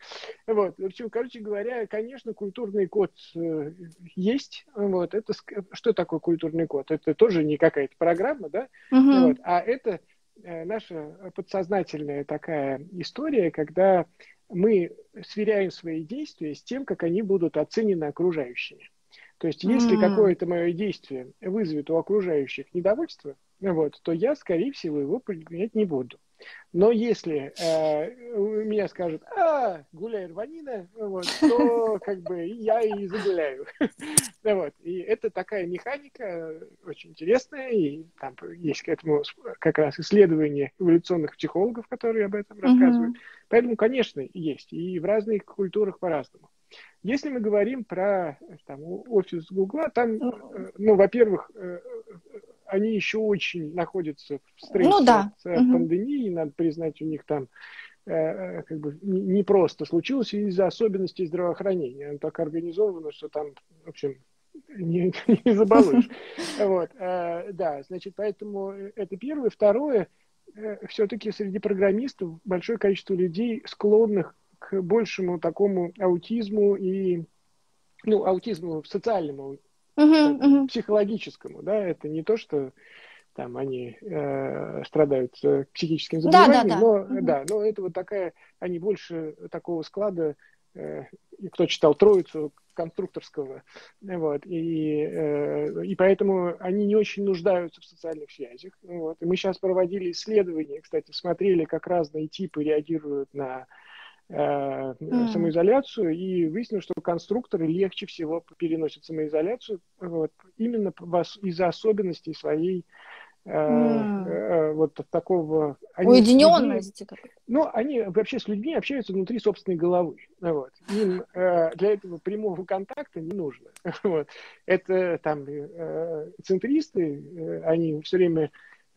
Вот. В общем, короче говоря, конечно, культурный код э, есть. Вот. Это, что такое культурный код? Это тоже не какая-то программа, да? Угу. Вот. А это э, наша подсознательная такая история, когда мы сверяем свои действия с тем, как они будут оценены окружающими. То есть, если mm. какое-то мое действие вызовет у окружающих недовольство, вот, то я, скорее всего, его применять не буду. Но если э, меня скажут, а, гуляй рванина, вот, то как бы я и загуляю. вот. И это такая механика очень интересная, и там есть к этому как раз исследования эволюционных психологов, которые об этом рассказывают. Поэтому, конечно, есть. И в разных культурах по-разному. Если мы говорим про там, офис Гугла, там, э, ну, во-первых, э, они еще очень находятся в стрессе ну, да. от угу. пандемии, надо признать, у них там э, как бы не просто случилось из-за особенностей здравоохранения. Оно так организовано, что там, в общем, не, не забалуешь. Вот, э, да, значит, поэтому это первое. Второе, э, все-таки среди программистов большое количество людей, склонных к большему такому аутизму и, ну, аутизму социальному uh-huh, uh-huh. психологическому, да, это не то, что там они э, страдают э, психическим заболеванием, да, да, да. но uh-huh. да, но это вот такая, они больше такого склада, э, кто читал Троицу конструкторского, вот, и, э, и поэтому они не очень нуждаются в социальных связях, вот, и мы сейчас проводили исследования, кстати, смотрели, как разные типы реагируют на э. Самоизоляцию, и выяснилось, что конструкторы легче всего переносят самоизоляцию вот, именно из-за особенностей своей э, mm. э, вот такого... Уединенности. Людьми, ну, они вообще с людьми общаются внутри собственной головы. Вот. Им э, для этого прямого контакта не нужно. Вот. Это там э, центристы, э, они все время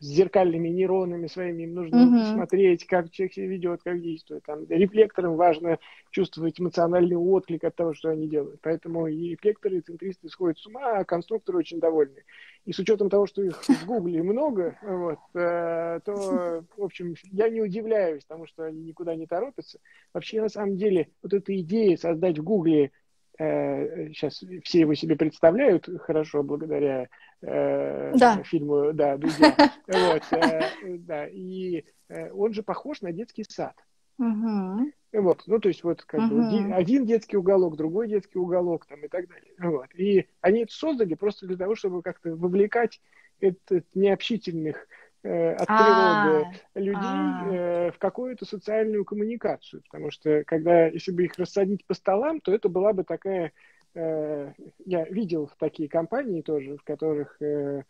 с зеркальными нейронами своими, им нужно uh-huh. смотреть, как человек себя ведет, как действует. Там, рефлекторам важно чувствовать эмоциональный отклик от того, что они делают. Поэтому и рефлекторы, и центристы сходят с ума, а конструкторы очень довольны. И с учетом того, что их в Гугле много, вот, э, то, в общем, я не удивляюсь, потому что они никуда не торопятся. Вообще, на самом деле, вот эта идея создать в Гугле сейчас э, все его себе представляют хорошо благодаря э, да. фильму да, Дудя. Вот, э, да, и э, он же похож на детский сад. Угу. Вот, ну, то есть вот как угу. бы один детский уголок, другой детский уголок там и так далее. Вот. И они это создали просто для того, чтобы как-то вовлекать этот необщительных от природы людей в какую-то социальную коммуникацию. Потому что, когда, если бы их рассадить по столам, то это была бы такая я видел такие компании тоже, в которых не,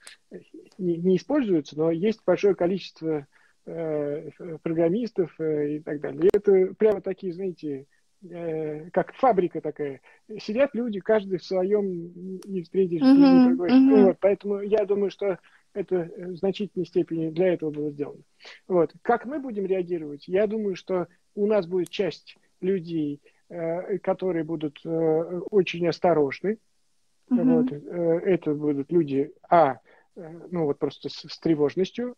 не используются, но есть большое количество программистов и так далее. И это прямо такие, знаете, э, как фабрика такая. Сидят люди, каждый в своем, не встретишь uh-huh, другой. Uh-huh. Вот, поэтому я думаю, что это в значительной степени для этого было сделано. Вот. Как мы будем реагировать? Я думаю, что у нас будет часть людей, э, которые будут э, очень осторожны. Uh-huh. Вот. Э, это будут люди, а, ну вот просто с, с тревожностью.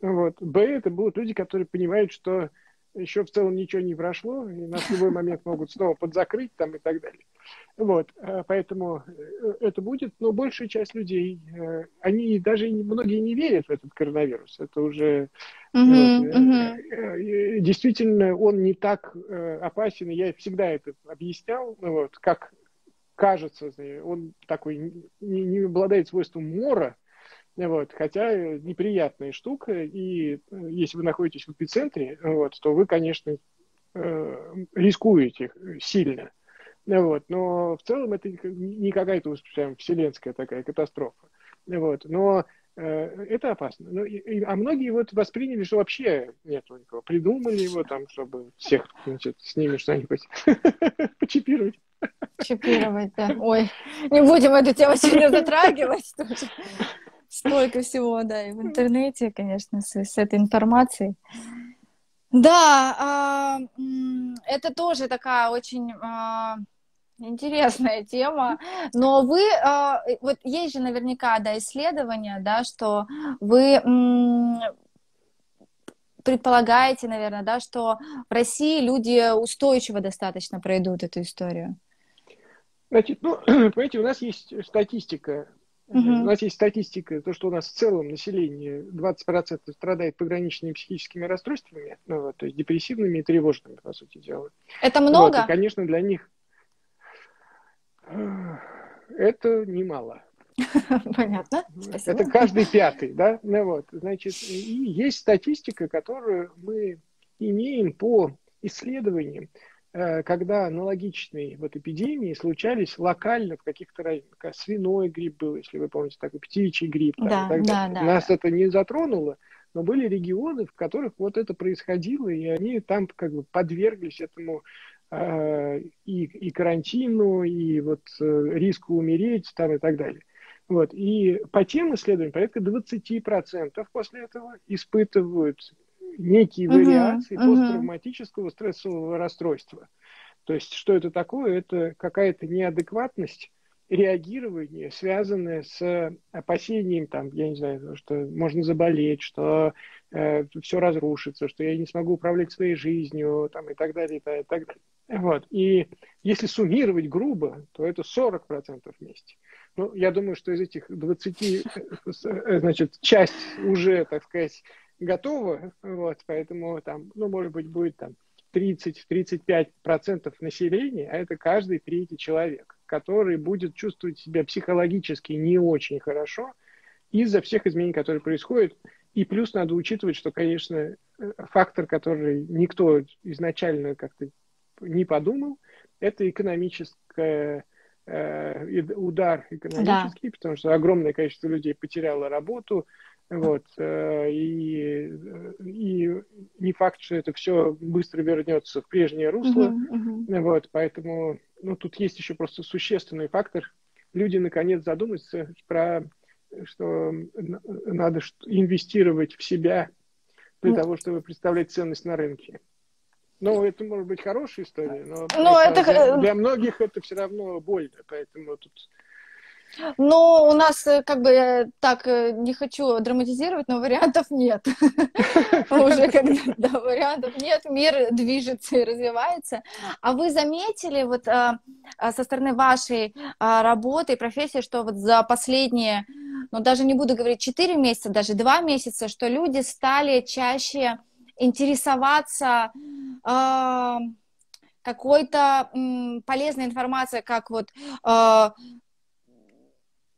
Вот. Б, это будут люди, которые понимают, что еще в целом ничего не прошло, и нас в любой момент могут снова подзакрыть там и так далее. Вот, э, поэтому э, это будет, но большая часть людей, э, они даже многие не верят в этот коронавирус. Это уже uh-huh, вот, действительно он не так опасен. Я всегда это объяснял, вот, как кажется, он такой не, не обладает свойством мора, вот, хотя неприятная штука, и если вы находитесь в эпицентре, вот, то вы, конечно, рискуете сильно. Вот, но в целом это не какая-то прям вселенская такая катастрофа. Вот, но э, это опасно. Ну, и, а многие вот восприняли, что вообще нет никого. Придумали его там, чтобы всех значит, с ними что-нибудь почипировать. Чипировать, да. Ой, не будем эту тему сегодня затрагивать. Столько всего, да, и в интернете, конечно, с, с этой информацией. Да, а, это тоже такая очень а, интересная тема, но вы, а, вот есть же наверняка, да, исследования, да, что вы предполагаете, наверное, да, что в России люди устойчиво достаточно пройдут эту историю. Значит, ну, понимаете, у нас есть статистика Угу. У нас есть статистика, то, что у нас в целом население 20% страдает пограничными психическими расстройствами, ну, вот, то есть депрессивными и тревожными, по сути дела. Это много? Вот, и, конечно, для них э, это немало. Понятно. Спасибо. Это каждый пятый, да? Ну, вот, значит, и есть статистика, которую мы имеем по исследованиям Э, когда аналогичные вот эпидемии случались локально в каких-то районах. Свиной грипп был, если вы помните, такой птичий грипп. Там, да, и так да, да. Нас это не затронуло, но были регионы, в которых вот это происходило, и они там как бы подверглись этому и, и карантину, и вот э, риску умереть там и так далее. Вот. И по тем исследованиям порядка 20% после этого испытывают некие вариации uh-huh, посттравматического стрессового расстройства. То есть, что это такое? Это какая-то неадекватность реагирования, связанное с опасением, там, я не знаю, что можно заболеть, что э, все разрушится, что я не смогу управлять своей жизнью, там, и так далее, и так далее. Вот. И если суммировать грубо, то это 40% вместе. Ну, я думаю, что из этих 20, э, э, значит, часть уже, так сказать, готово, вот, поэтому там, ну, может быть, будет там 30-35% населения, а это каждый третий человек, который будет чувствовать себя психологически не очень хорошо из-за всех изменений, которые происходят. И плюс надо учитывать, что, конечно, фактор, который никто изначально как-то не подумал, это экономическая э, удар экономический, да. потому что огромное количество людей потеряло работу, вот. Э, и, и не факт, что это все быстро вернется в прежнее русло. Uh-huh, uh-huh. Вот. Поэтому ну, тут есть еще просто существенный фактор. Люди наконец задумаются про что надо инвестировать в себя для ну, того, чтобы представлять ценность на рынке. Ну, это может быть хорошая история, но, но это, для, для многих это все равно больно, поэтому тут ну, у нас, э, как бы, так э, не хочу драматизировать, но вариантов нет. Уже когда вариантов нет, мир движется и развивается. А вы заметили вот а, а, со стороны вашей а, работы и профессии, что вот за последние, ну, даже не буду говорить 4 месяца, даже 2 месяца, что люди стали чаще интересоваться какой-то полезной информацией, как вот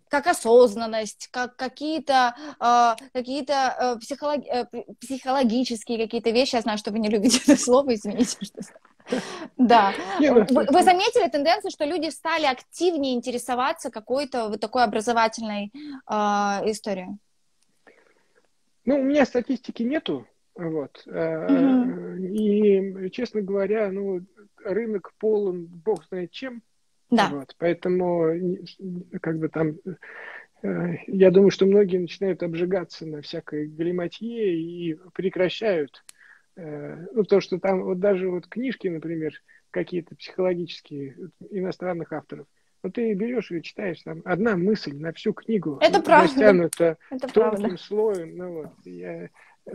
как осознанность, как какие-то какие-то психолог... психологические какие-то вещи. Я знаю, что вы не любите это слово, извините, что да. Ну, вы, вы заметили тенденцию, что люди стали активнее интересоваться какой-то вот такой образовательной э, историей? Ну, у меня статистики нету, вот. Угу. И, честно говоря, ну, рынок полон, бог знает чем. Да. Вот. Поэтому, как бы там, э, я думаю, что многие начинают обжигаться на всякой галиматье и прекращают Э, ну, то, что там вот даже вот книжки, например, какие-то психологические иностранных авторов, вот ты берешь и читаешь, там одна мысль на всю книгу. Это правда. Растянута Это тонким правда. слоем. Ну, вот, я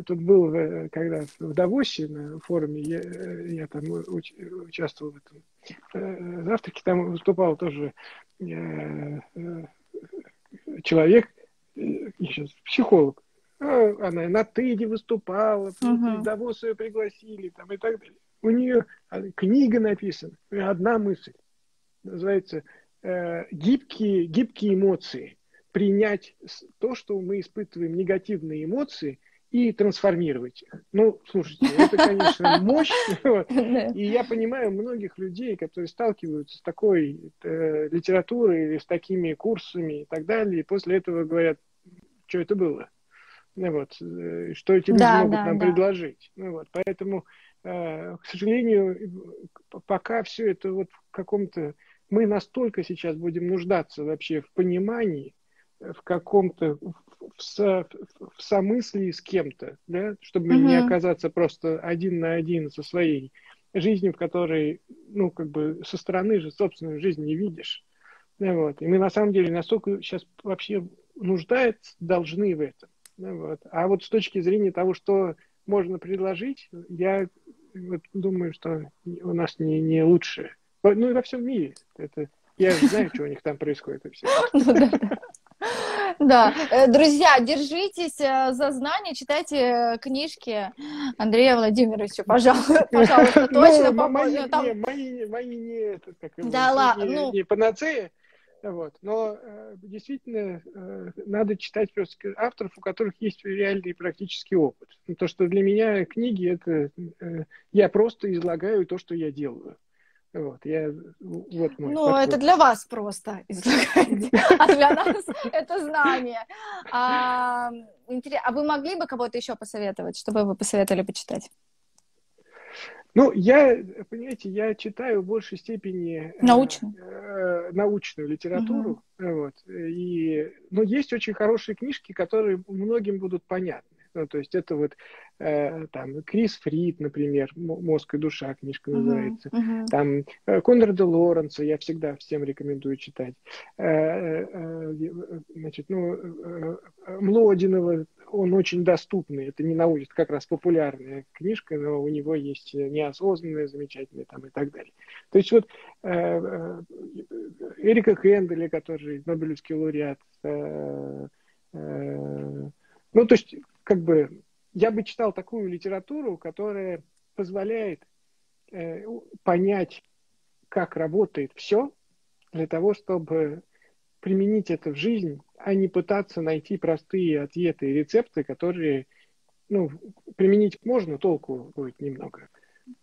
тут был, когда в Давосе на форуме, я, я там уч, участвовал в этом э, завтраке, там выступал тоже э, человек, сейчас психолог, а, она на ТЭДе выступала, uh-huh. Давос ее пригласили там, и так далее. У нее а, книга написана, одна мысль. Называется э, гибкие, гибкие эмоции. Принять то, что мы испытываем негативные эмоции, и трансформировать их. Ну, слушайте, это, конечно, мощь. И я понимаю многих людей, которые сталкиваются с такой э, литературой или с такими курсами и так далее, и после этого говорят, что это было. Ну, вот, э, что эти люди да, могут да, нам да. предложить. Ну, вот, поэтому, э, к сожалению, пока все это вот в каком-то... Мы настолько сейчас будем нуждаться вообще в понимании, в каком-то в, со, в самыслии с кем-то, да, чтобы угу. не оказаться просто один на один со своей жизнью, в которой, ну, как бы со стороны же собственную жизнь не видишь. Вот. И мы на самом деле настолько сейчас вообще нуждаются, должны в этом. Ну вот. А вот с точки зрения того, что можно предложить, я вот думаю, что у нас не, не лучше. Ну и во всем мире. Это, я же знаю, что у них там происходит. Ну да, э, друзья, держитесь э, за знания, читайте э, книжки Андрея Владимировича, пожалуйста, пожалуйста, ну, точно. Мои не, да, ладно, ну не панацея, вот. Но э, действительно э, надо читать просто авторов, у которых есть реальный практический опыт. Ну, то, что для меня книги это э, я просто излагаю то, что я делаю. Вот, я, вот мой ну, подход. это для вас просто излагаете, а для нас это знание. А, а вы могли бы кого-то еще посоветовать, чтобы вы посоветовали почитать? Ну, я, понимаете, я читаю в большей степени научную, э, научную литературу. Угу. Вот, и, но есть очень хорошие книжки, которые многим будут понятны. Ну, то есть это вот э, там Крис Фрид, например, «Мозг и душа» книжка uh-huh, называется. Uh-huh. Там э, Конрада Лоренса я всегда всем рекомендую читать. Э, э, э значит, ну, э, э, Млодинова, он очень доступный. Это не научит, как раз популярная книжка, но у него есть неосознанная, замечательная там и так далее. То есть вот э, э, Эрика Хенделя, который Нобелевский лауреат, э, э, ну, то есть как бы я бы читал такую литературу, которая позволяет э, понять, как работает все, для того, чтобы применить это в жизнь, а не пытаться найти простые ответы и рецепты, которые ну, применить можно, толку будет немного.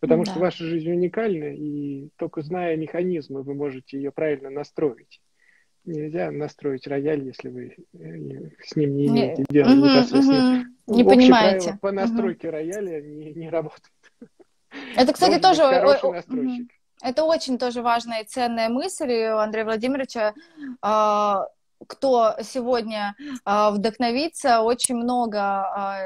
Потому да. что ваша жизнь уникальна, и только зная механизмы, вы можете ее правильно настроить нельзя настроить рояль, если вы э, с ним не имеете дела угу, непосредственно. Угу. Не понимаете. по настройке угу. рояля не, не работает. Это, кстати, тоже... Это очень тоже важная и ценная мысль у Андрея Владимировича а, кто сегодня э, вдохновится, очень много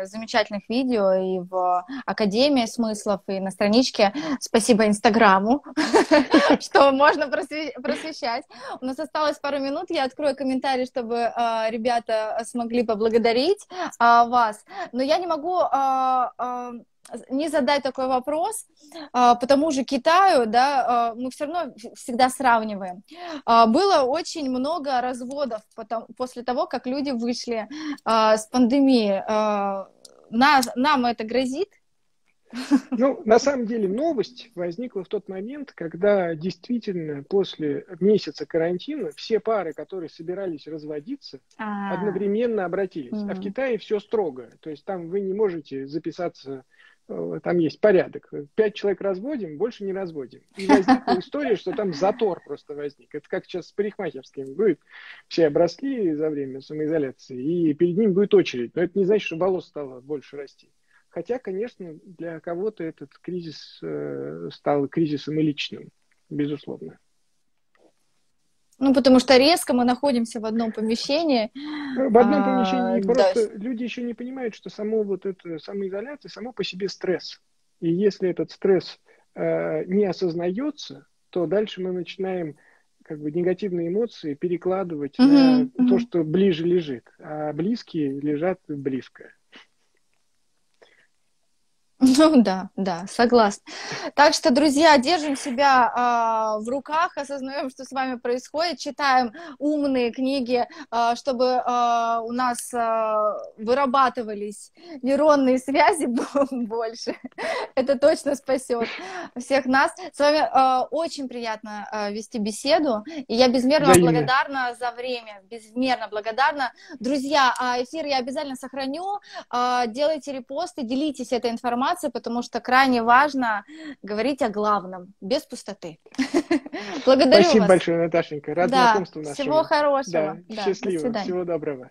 э, замечательных видео и в Академии смыслов, и на страничке. Спасибо Инстаграму, что можно просвещать. У нас осталось пару минут, я открою комментарий, чтобы э, ребята смогли поблагодарить вас. Но я не могу не задать такой вопрос, а, по тому же Китаю, да, а, мы все равно всегда сравниваем. А, было очень много разводов потом, после того, как люди вышли с пандемии. Нас, нам это грозит? Ну, на самом деле новость возникла в тот момент, когда действительно после месяца карантина все пары, которые собирались разводиться, А-а-а. одновременно обратились. Mm-hmm. А в Китае все строго. То есть там вы не можете записаться там есть порядок. Пять человек разводим, больше не разводим. И возникла история, что там затор просто возник. Это как сейчас с парикмахерскими будет. Все обросли за время самоизоляции, и перед ним будет очередь. Но это не значит, что волос стало больше расти. Хотя, конечно, для кого-то этот кризис э, стал кризисом и личным, безусловно. Ну, потому что резко мы находимся в одном помещении. В одном а, помещении а, просто да. люди еще не понимают, что само вот это самоизоляция, само по себе стресс. И если этот стресс э, не осознается, то дальше мы начинаем как бы негативные эмоции перекладывать угу, на угу. то, что ближе лежит, а близкие лежат близко. Ну да, да, согласна. Так что, друзья, держим себя э, в руках, осознаем, что с вами происходит, читаем умные книги, э, чтобы э, у нас э, вырабатывались нейронные связи больше. Это точно спасет всех нас. С вами э, очень приятно э, вести беседу, и я безмерно Взаимно. благодарна за время, безмерно благодарна. Друзья, эфир я обязательно сохраню, э, делайте репосты, делитесь этой информацией информацию, потому что крайне важно говорить о главном, без пустоты. Благодарю Спасибо вас. большое, Наташенька. Рад да, знакомству нашему. Всего хорошего. Да, да, счастливо. Всего доброго.